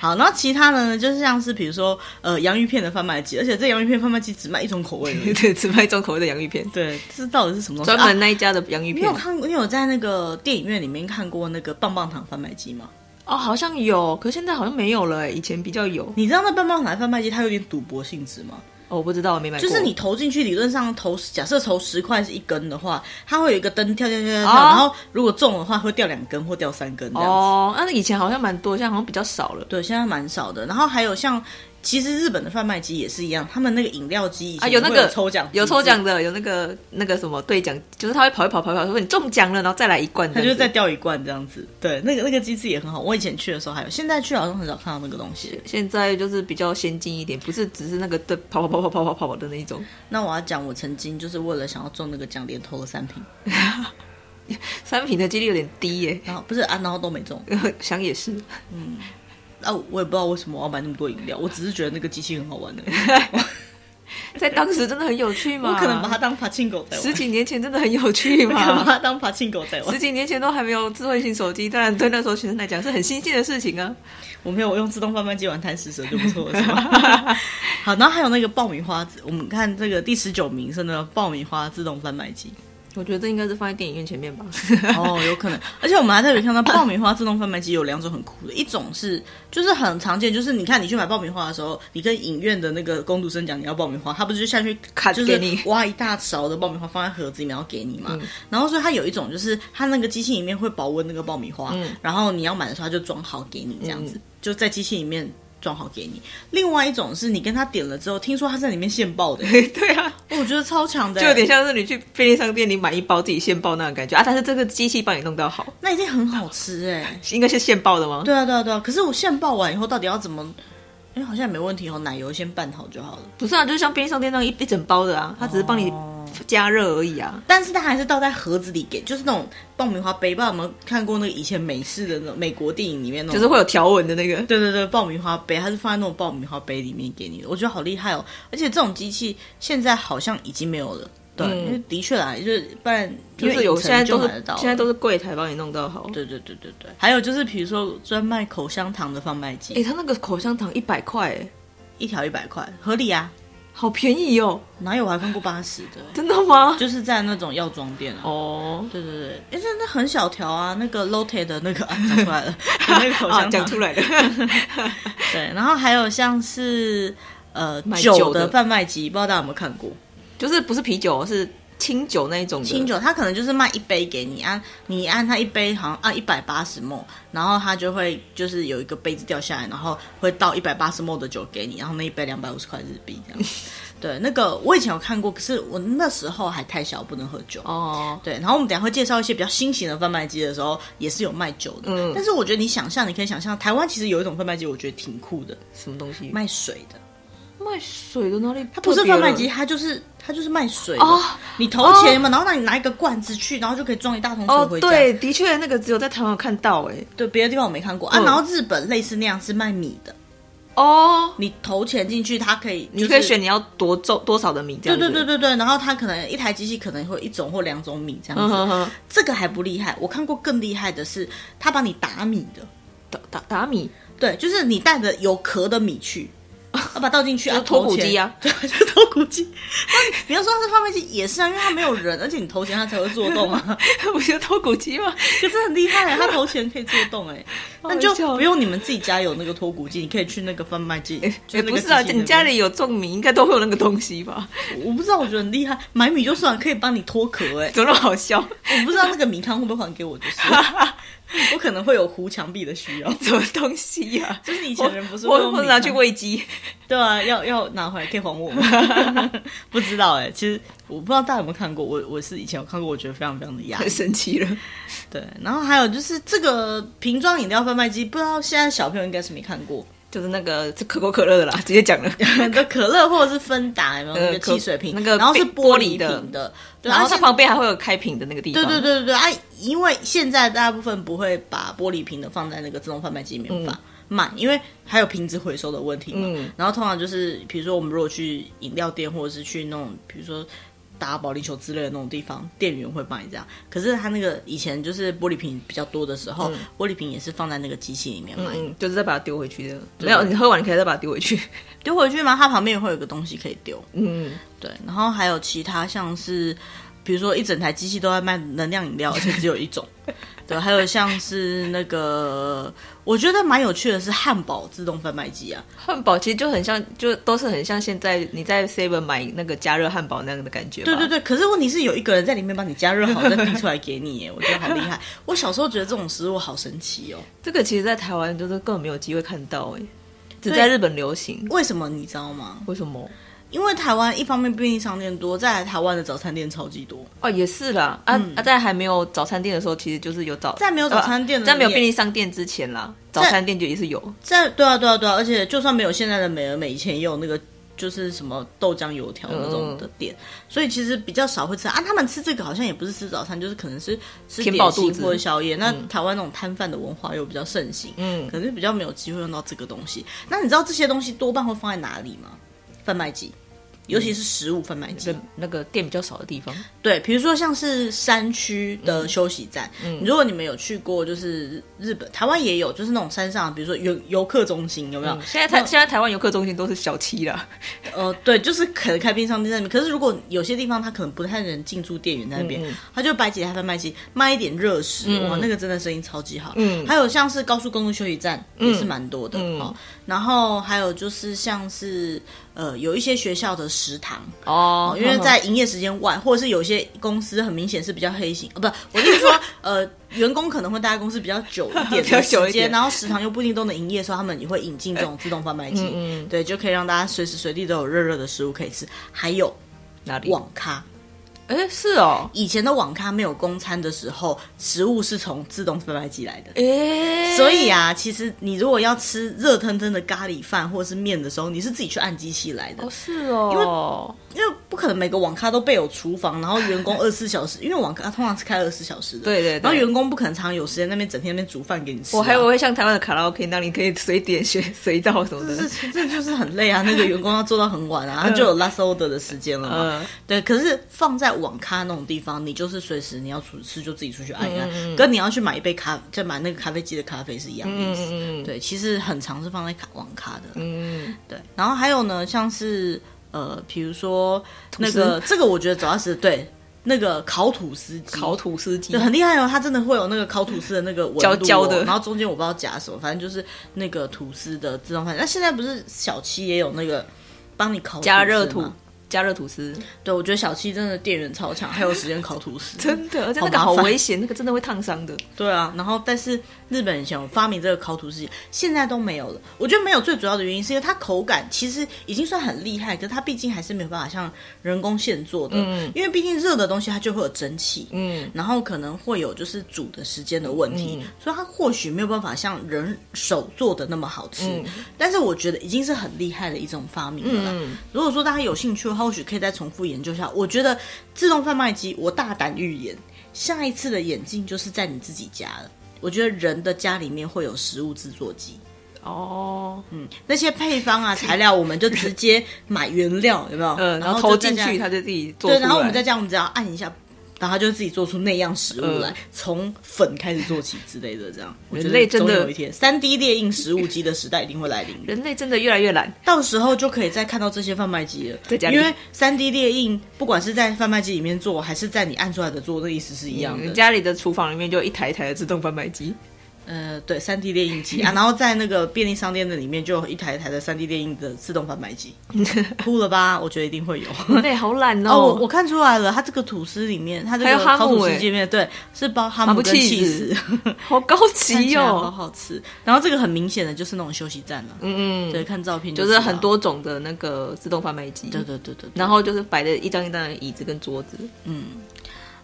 Speaker 1: 好，然后其他的呢，就是像是比如说呃洋芋片的贩卖机，而且这洋芋片贩卖机只卖一种口味。
Speaker 2: 对，只卖一种口味的洋芋片，
Speaker 1: 对，这到底是什么东西？
Speaker 2: 专
Speaker 1: 啊
Speaker 2: 门那一家的洋芋片
Speaker 1: 你有。看过？你有在那个电影院里面看过那个棒棒糖贩卖机吗？
Speaker 2: 哦，好像有，可现在好像没有了欸，以前比较有。
Speaker 1: 你知道那棒棒糖贩卖机它有点赌博性质吗？
Speaker 2: 哦，我不知道，没买过。
Speaker 1: 就是你投进去，理论上投假设投十块是一根的话，它会有一个灯跳跳跳跳跳，
Speaker 2: 哦
Speaker 1: 然后如果中的话会掉两根或掉三根这样子。
Speaker 2: 哦，那以前好像蛮多，现在好像比较少了。
Speaker 1: 对，现在蛮少的。然后还有像其实日本的贩卖机也是一样，他们那个饮料机
Speaker 2: 啊，有那
Speaker 1: 会
Speaker 2: 个
Speaker 1: 抽奖，
Speaker 2: 有抽奖，的，有那个那个什么兑奖，就是他会跑一跑跑一跑，说你中奖了，然后再来一罐
Speaker 1: 他就是再掉一罐这样子。对，那个那个机制也很好。我以前去的时候还有，现在去好像很少看到那个东西。
Speaker 2: 现在就是比较先进一点，不是只是那个对跑跑跑跑跑跑跑跑的那一种。
Speaker 1: 那我要讲，我曾经就是为了想要中那个奖，连投了三瓶，
Speaker 2: 三瓶的几率有点低耶，
Speaker 1: 然后不是啊，然后都没中。
Speaker 2: 想也是，
Speaker 1: 啊，我也不知道为什么我要买那么多饮料，我只是觉得那个机器很好玩的，<laughs>
Speaker 2: 在当时真的很有趣嘛。
Speaker 1: 我可能把它当爬庆狗在玩，
Speaker 2: 十几年前真的很有趣
Speaker 1: 我可能把。它当爬庆狗在玩
Speaker 2: 十。几年前都还没有智慧型手机，当然对那时候学生来讲是很新鲜的事情啊。
Speaker 1: 我没有，我用自动贩卖机玩贪食蛇就不错了，是吧？<laughs> 好，然后还有那个爆米花，我们看这个第十九名是那个爆米花自动贩卖机。
Speaker 2: 我觉得这应该是放在电影院前面吧。<laughs>
Speaker 1: 哦，有可能。而且我们还特别看到爆米花自动贩卖机有两种很酷的，一种是就是很常见，就是你看你去买爆米花的时候，你跟影院的那个工读生讲你要爆米花，他不是就下去
Speaker 2: 砍
Speaker 1: 就是
Speaker 2: 你
Speaker 1: 挖一大勺的爆米花放在盒子里面要给你嘛？然后所以它有一种就是它那个机器里面会保温那个爆米花，然后你要买的时候它就装好给你这样子，就在机器里面。装好给你。另外一种是你跟他点了之后，听说他在里面现爆的，<laughs>
Speaker 2: 对啊，
Speaker 1: 我觉得超强的，
Speaker 2: 就有点像是你去便利商店你买一包自己现爆那种感觉啊。但是这个机器帮你弄到好，
Speaker 1: 那一定很好吃哎、
Speaker 2: 应该是现爆的吗？
Speaker 1: 对啊，对啊，对啊。可是我现爆完以后，到底要怎么？哎，好像也没问题哦，奶油先拌好就好了。
Speaker 2: 不是啊，就是像便利商店那样一一整包的啊，他只是帮你
Speaker 1: 哦
Speaker 2: 加热而已啊。
Speaker 1: 但是它还是倒在盒子里给，就是那种爆米花杯。不知道有没有看过那个以前美式的那种美国电影里面那种，
Speaker 2: 就是会有条纹的那个，
Speaker 1: 对对对，爆米花杯，它是放在那种爆米花杯里面给你的，我觉得好厉害哦。而且这种机器现在好像已经没有了，对，
Speaker 2: 嗯
Speaker 1: 因为的确啦，就是不然
Speaker 2: 就是有现在都是
Speaker 1: 买得到，
Speaker 2: 现在都是柜台帮你弄到好。
Speaker 1: 对对对对对。还有就是比如说专卖口香糖的贩卖机，
Speaker 2: 哎，它那个口香糖一百块，哎，
Speaker 1: 一条一百块，合理啊。
Speaker 2: 好便宜哦，
Speaker 1: 哪有我还看过八十的，
Speaker 2: 真的吗？
Speaker 1: 就是在那种药妆店啊。
Speaker 2: 哦，
Speaker 1: 对对对，哎，这那很小条啊，那个 Lotte 的那个啊，讲出来了，<laughs> 那个口
Speaker 2: 啊，
Speaker 1: 香糖。
Speaker 2: 讲出来的，<laughs>
Speaker 1: 对，然后还有像是呃
Speaker 2: 酒的
Speaker 1: 酒的贩卖机，不知道大家有没有看过？
Speaker 2: 就是不是啤酒，是清酒那一种
Speaker 1: 清酒，他可能就是卖一杯给你，按你按它一杯好像按一百八十 ml，然后他就会就是有一个杯子掉下来，然后会倒一百八十 ml 的酒给你，然后那一杯两百五十块日币这样。<laughs> 对，那个我以前有看过，可是我那时候还太小，不能喝酒。
Speaker 2: 哦。
Speaker 1: 对，然后我们等下会介绍一些比较新型的贩卖机的时候，也是有卖酒的。
Speaker 2: 嗯
Speaker 1: 但是我觉得你想象，你可以想象，台湾其实有一种贩卖机，我觉得挺酷的，
Speaker 2: 什么东西？
Speaker 1: 卖水的。
Speaker 2: 卖水的哪里？
Speaker 1: 它不是贩卖机，它就是它就是卖水的。
Speaker 2: 哦
Speaker 1: 你投钱嘛，然后那你拿一个罐子去，然后就可以装一大桶水
Speaker 2: 哦，
Speaker 1: 回家。
Speaker 2: 对，的确那个只有在台湾有看到哎。
Speaker 1: 对，别的地方我没看过啊。
Speaker 2: 嗯
Speaker 1: 然后日本类似那样是卖米的，
Speaker 2: 哦，
Speaker 1: 你投钱进去，它可以、
Speaker 2: 你可以选。你要多重多少的米这样对。
Speaker 1: 对对对对，然后它可能一台机器可能会一种或两种米这样子，
Speaker 2: 嗯哼哼，
Speaker 1: 这个还不厉害。我看过更厉害的是，他帮你打米的，
Speaker 2: 打打打米，
Speaker 1: 对，就是你带着有壳的米去，要 <laughs> 把它倒进去啊，
Speaker 2: 就是脱骨机啊，<laughs>
Speaker 1: 对，就是脱骨机。那你要说它是贩卖机也是啊，因为它没有人，而且你投钱它才会做动啊。<laughs>
Speaker 2: 不是脱骨机吗？
Speaker 1: 可是很厉害，它投钱可以做动哎，那就不用你们自己家有那个脱骨机，你可以去那个贩卖机。就
Speaker 2: 也不是啊，你家里有种米，应该都会有那个东西吧？
Speaker 1: 我不知道，我觉得很厉害，买米就算，可以帮你脱壳哎。
Speaker 2: 怎么那么好笑？
Speaker 1: 我不知道那个米汤会不会还给我，就是 <laughs> 我可能会有糊墙壁的需要。<laughs>
Speaker 2: 什么东西呀、
Speaker 1: 就是以前人不是会
Speaker 2: 我我拿去喂鸡，<laughs>
Speaker 1: 对啊，要要拿回来可以还我吗？不知道哎、其实我不知道大家有没有看过，我我是以前有看过，我觉得非常非常的压抑
Speaker 2: 很。神奇了。
Speaker 1: 对，然后还有就是这个瓶装饮料贩卖机，不知道现在小朋友应该是没看过。
Speaker 2: 就是那个是可口可乐的啦，直接讲了。<laughs>
Speaker 1: 的可乐或者是芬达有没有那个汽水瓶？
Speaker 2: 那个
Speaker 1: 然后是
Speaker 2: 玻
Speaker 1: 玻璃瓶的，对
Speaker 2: 然后它旁边还会有开瓶的那个地方。
Speaker 1: 对对对对啊！因为现在大部分不会把玻璃瓶的放在那个自动贩卖机里面放。卖，因为还有瓶子回收的问题嘛。
Speaker 2: 嗯
Speaker 1: 然后通常就是，比如说我们如果去饮料店，或者是去那种，比如说打保龄球之类的那种地方，店员会帮你这样。可是他那个以前就是玻璃瓶比较多的时候，玻璃瓶也是放在那个机器里面卖。
Speaker 2: 嗯，就是再把它丢回去的。没有，你喝完你可以再把它丢回去。
Speaker 1: 丢回去吗？它旁边也会有个东西可以丢。
Speaker 2: 嗯，
Speaker 1: 对，然后还有其他像是，比如说一整台机器都在卖能量饮料，而且只有一种。<laughs> 对，还有像是那个，我觉得蛮有趣的是汉堡自动贩卖机啊。
Speaker 2: 汉堡其实就很像，就都是很像现在你在 Seven 买那个加热汉堡那样的感觉。
Speaker 1: 对对，对，可是问题是有一个人在里面帮你加热好，再递出来给你耶，<laughs> 我觉得好厉害。我小时候觉得这种食物好神奇哦。
Speaker 2: 这个其实，在台湾就是根本没有机会看到哎。只在日本流行。
Speaker 1: 为什么你知道吗？
Speaker 2: 为什么？
Speaker 1: 因为台湾一方面便利商店多，再来台湾的早餐店超级多。
Speaker 2: 哦，也是啦。啊啊，在还没有早餐店的时候，其实就是有早，
Speaker 1: 在没有早餐店的，
Speaker 2: 在没有便利商店之前啦，早餐店就也是有。
Speaker 1: 在对啊对啊对啊，而且就算没有现在的美而美，以前也有那个就是什么豆浆油条那种的店，所以其实比较少会吃啊。他们吃这个好像也不是吃早餐，就是可能是吃点心或者宵夜。那台湾那种摊贩的文化又比较盛行，嗯，可是比较没有机会用到这个东西。那你知道这些东西多半会放在哪里吗？贩卖机。尤其是食物贩卖机，
Speaker 2: 那个店比较少的地方。
Speaker 1: 对，比如说像是山区的休息站，如果你们有去过，就是日本、台湾也有，就是那种山上，比如说游游客中心，有没有？
Speaker 2: 现在台现在台湾游客中心都是小七了。
Speaker 1: 呃，对，就是可能开冰商店在那边。可是如果有些地方他可能不太能进驻店员在那边，他就摆几台贩卖机卖一点热食，哇，那个真的生意超级好。嗯，还有像是高速公路休息站也是蛮多的哦。然后还有就是像是。呃，有一些学校的食堂。哦，因为在营业时间外，或者是有些公司很明显是比较黑心，哦，不，我就是说，<laughs> 呃，员工可能会待在公司比较久一点的时间，然后食堂又不一定都能营业的时候，他们也会引进这种自动贩卖机，嗯，对，就可以让大家随时随地都有热热的食物可以吃。还有
Speaker 2: 哪里？
Speaker 1: 网咖？
Speaker 2: 哎，是哦，
Speaker 1: 以前的网咖没有公餐的时候，食物是从自动贩卖机来的。哎，所以啊，其实你如果要吃热腾腾的咖喱饭或者是面的时候，你是自己去按机器来的。
Speaker 2: 哦，是哦，
Speaker 1: 因为因为不可能每个网咖都备有厨房，然后员工 <laughs> 二十四小时，因为网咖通常是开二十四小时的。
Speaker 2: 对对。
Speaker 1: 然后员工不可能常有时间那边整天那边煮饭给你吃。
Speaker 2: 我还以为像台湾的卡拉 OK，那你可以随点随随到什么的。
Speaker 1: 这这就是很累啊，那个员工要做到很晚啊，<laughs> 他就有 last order 的时间了嘛。对，可是放在网咖那种地。方你就是随时你要出吃就自己出去按一按，跟你要去买一杯咖，再买那个咖啡机的咖啡是一样的意思。对，其实很常是放在卡网咖的。嗯，对。然后还有呢，像是呃，比如说那个这个，我觉得主要是对那个烤吐司机，
Speaker 2: 烤吐司机
Speaker 1: 很厉害哦，它真的会有那个烤吐司的那个
Speaker 2: 焦焦的，
Speaker 1: 然后中间我不知道夹什么，反正就是那个吐司的自动饭。那现在不是小七也有那个帮你烤
Speaker 2: 加热吐。加热吐司，
Speaker 1: 对我觉得小七真的店员超强，还有时间烤吐司，<laughs>
Speaker 2: 真的，而且那个好危险，那个真的会烫伤的。
Speaker 1: 对啊，然后但是日本以前有发明这个烤吐司，现在都没有了。我觉得没有最主要的原因是因为它口感其实已经算很厉害，可是它毕竟还是没有办法像人工现做的，嗯，因为毕竟热的东西它就会有蒸汽，嗯，然后可能会有就是煮的时间的问题，所以它或许没有办法像人手做的那么好吃。但是我觉得已经是很厉害的一种发明了。如果说大家有兴趣的话。或许可以再重复研究一下。我觉得自动贩卖机，我大胆预言，下一次的眼镜就是在你自己家了。我觉得人的家里面会有食物制作机。哦，嗯，那些配方啊、材料，我们就直接买原料，有没有？<laughs>
Speaker 2: 嗯，然后投进去，它就自己做。
Speaker 1: 对，然后我们再这样，我们只要按一下。然后他就自己做出那样食物来，从粉开始做起之类的，这样。
Speaker 2: 人类真的
Speaker 1: 有一天，三 D 列印食物机的时代一定会来临。
Speaker 2: 人类真的越来越懒，
Speaker 1: 到时候就可以再看到这些贩卖机了。因为三 D 列印，不管是在贩卖机里面做，还是在你按出来的做，那意思是一样的。
Speaker 2: 家里的厨房里面就一台一台的自动贩卖机。
Speaker 1: 呃，对，三 D 列印机啊，然后在那个便利商店的里面就有一台一台的三 D 列印的自动贩卖机，<laughs> 哭了吧？我觉得一定会有。
Speaker 2: 对，好懒哦。
Speaker 1: 我我看出来了，它这个吐司里面，它这个烤吐司界面，对，是包哈姆跟气司，
Speaker 2: 好高级哦，
Speaker 1: 好好吃。然后这个很明显的就是那种休息站了，嗯嗯，对，看照片
Speaker 2: 就是很多种的那个自动贩卖机，
Speaker 1: 对对对对，
Speaker 2: 然后就是摆的一张一张的椅子跟桌子，嗯。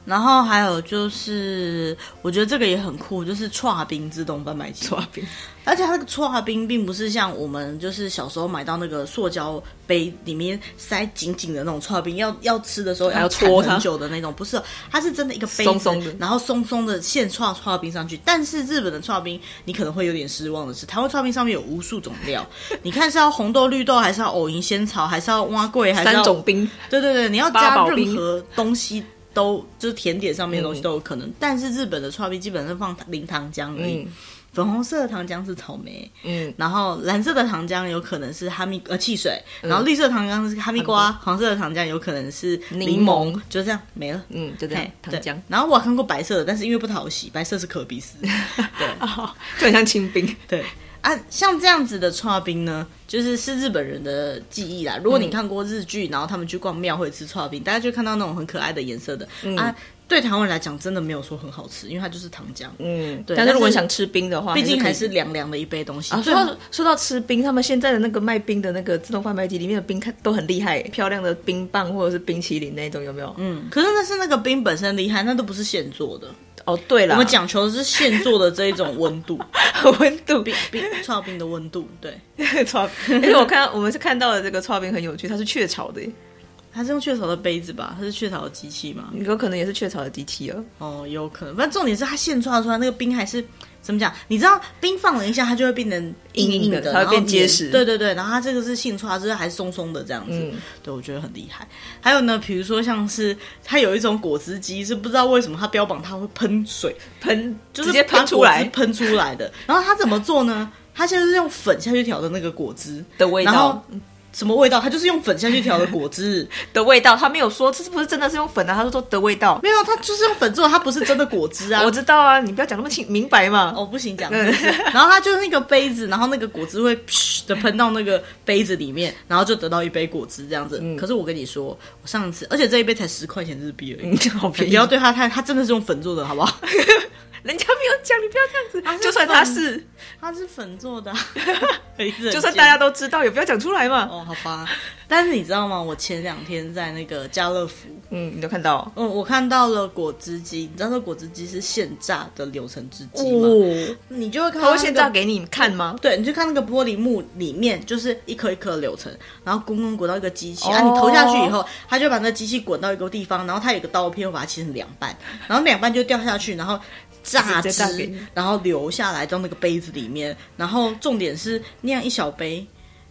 Speaker 1: 然后还有就是，我觉得这个也很酷，就是串冰自动贩卖机。
Speaker 2: 串冰，
Speaker 1: 而且它那个串冰并不是像我们就是小时候买到那个塑胶杯里面塞紧紧的那种串冰，要要吃的时候要搓很久的那种，不是，它是真的一个杯子，然后松松的现串串冰上去。但是日本的串冰，你可能会有点失望的是，台湾串冰上面有无数种料，<laughs> 你看是要红豆、绿豆，还是要藕银仙草，还是要蛙桂，还是
Speaker 2: 三种冰？
Speaker 1: 对对对，你要加任何东西。都就是甜点上面的东西都有可能，但是日本的刨冰基本上放零糖浆而已。粉红色的糖浆是草莓，嗯，然后蓝色的糖浆有可能是哈密呃汽水，然后绿色糖浆是哈密瓜，黄色的糖浆有可能是柠檬，就这样没了，
Speaker 2: 嗯，就这样糖浆。
Speaker 1: 然后我看过白色的，但是因为不讨喜，白色是可比斯，<laughs> 对，
Speaker 2: 就很像清冰，
Speaker 1: 对。啊，像这样子的串冰呢，就是是日本人的记忆啦。如果你看过日剧，然后他们去逛庙会吃串冰，大家就看到那种很可爱的颜色的、啊。对台湾人来讲，真的没有说很好吃，因为它就是糖浆。
Speaker 2: 嗯，
Speaker 1: 对
Speaker 2: 但是如果想吃冰的话，
Speaker 1: 毕竟还是凉凉的一杯东西。
Speaker 2: 啊，
Speaker 1: 最
Speaker 2: 说到说到吃冰，他们现在的那个卖冰的那个自动贩卖机里面的冰看都很厉害，漂亮的冰棒或者是冰淇淋那种有没有？
Speaker 1: 嗯，可是那是那个冰本身厉害，那都不是现做的。
Speaker 2: 哦，对了，
Speaker 1: 我们讲求的是现做的这一种温度，<laughs>
Speaker 2: 温度。
Speaker 1: 冰冰刨冰的温度。对，<laughs>
Speaker 2: 刨，而且我看到我们是看到了这个刨冰很有趣，它是雀巢的耶，
Speaker 1: 它是用雀巢的杯子吧？它是雀巢的机器吗？
Speaker 2: 有可能也是雀巢的机器哦。
Speaker 1: 哦，有可能。反正重点是它现抓出来那个冰还是怎么讲？你知道冰放了一下，它就会变成硬
Speaker 2: 硬的
Speaker 1: 的，
Speaker 2: 它会变结实
Speaker 1: 对对对，然后它这个是现抓，就是还是松松的这样子。
Speaker 2: 嗯
Speaker 1: 对，我觉得很厉害。还有呢，比如说像是它有一种果汁机，是不知道为什么它标榜它会喷水，
Speaker 2: 喷 <laughs>
Speaker 1: 就是
Speaker 2: 直接喷出来
Speaker 1: 喷出来的。然后它怎么做呢？它现在是用粉下去调的那个果汁
Speaker 2: 的味
Speaker 1: 然后
Speaker 2: 道
Speaker 1: 什么味道？它就是用粉下去调的果汁。<laughs>
Speaker 2: 的味道，他没有说这是不是真的是用粉啊，他是说的味道。
Speaker 1: 没有，他就是用粉做的，它不是真的果汁啊。
Speaker 2: 我知道啊，你不要讲那么清明白嘛。
Speaker 1: 哦，不行讲，然后它就是那个杯子，然后那个果汁会噗的喷到那个杯子里面，然后就得到一杯果汁这样子。可是我跟你说，我上次，而且这一杯才十块钱日币而已，
Speaker 2: 嗯，好便宜，<laughs>
Speaker 1: 不要对他太，他真的是用粉做的，好不好？<laughs>
Speaker 2: 人家没有讲，你不要这样
Speaker 1: 啊
Speaker 2: 子。就算他是，
Speaker 1: 他是粉做的啊，<laughs> 就
Speaker 2: 就算大家都知道，也不要讲出来嘛。
Speaker 1: 哦，好吧。但是你知道吗？我前两天在那个家乐福，
Speaker 2: 嗯，你都看到
Speaker 1: 嗯，我看到了果汁机，你知道这果汁机是现榨的柳橙汁机吗？
Speaker 2: 哦，
Speaker 1: 你就会看到
Speaker 2: 他会
Speaker 1: 那个
Speaker 2: 现榨给你看吗？
Speaker 1: 对，你就看那个玻璃幕里面，就是一颗一颗的柳橙，然后滚滚滚到一个机器、
Speaker 2: 哦
Speaker 1: 啊，你投下去以后，它就把那个机器滚到一个地方，然后它有个刀片会把它切成两半，然后两半就掉下去，然后榨汁，然后流下来到那个杯子里面，然后重点是那样一小杯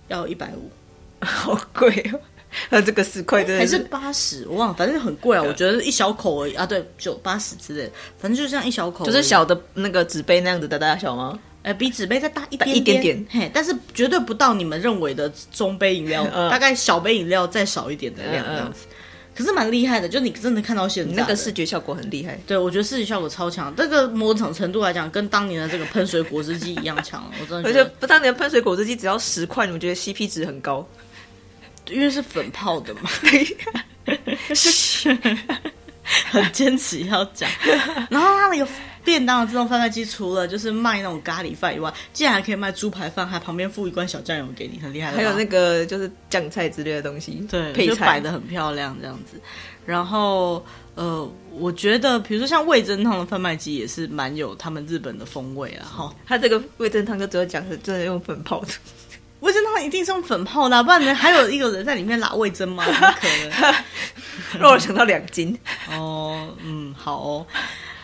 Speaker 1: 要一百五。<laughs>
Speaker 2: 好贵哦，<laughs> 那这个十块真
Speaker 1: 还是
Speaker 2: 的是
Speaker 1: 八十，我忘了，反正很贵啊，我觉得一小口而已啊，对，九八十之类的，反正就这样一小口，
Speaker 2: 就是小的那个纸杯那样子的大小吗？
Speaker 1: 呃，比纸杯再大一
Speaker 2: 大
Speaker 1: 点
Speaker 2: 一点点。
Speaker 1: 嘿，但是绝对不到你们认为的中杯饮料，<laughs>
Speaker 2: 嗯。
Speaker 1: 大概小杯饮料再少一点的量这样子。可是蛮厉害的，就你真的看到现在
Speaker 2: 那个视觉效果很厉害。
Speaker 1: 对我觉得视觉效果超强，这个某种程度来讲，跟当年的这个喷水果汁机一样强，<laughs> 我真的觉得，
Speaker 2: 不当年喷水果汁机只要十块，你们觉得 CP 值很高？
Speaker 1: 因为是粉泡的嘛，<laughs> 很坚持要讲。然后它那个便当的自动贩卖机，除了就是卖那种咖喱饭以外，竟然还可以卖猪排饭，还旁边附一罐小酱油给你，很厉害。
Speaker 2: 还有那个就是酱菜之类的东西，
Speaker 1: 对，
Speaker 2: 配菜
Speaker 1: 就摆的很漂亮这样子。然后呃，我觉得比如说像味噌汤的贩卖机也是蛮有他们日本的风味啊。哈，
Speaker 2: 它这个味噌汤就只有讲是真的用粉泡的，
Speaker 1: 味噌汤一定是用粉泡的啊、不然呢还有一个人在里面拉味噌吗？怎么可能？<laughs>
Speaker 2: 让我想到两斤。
Speaker 1: 哦，嗯，好哦。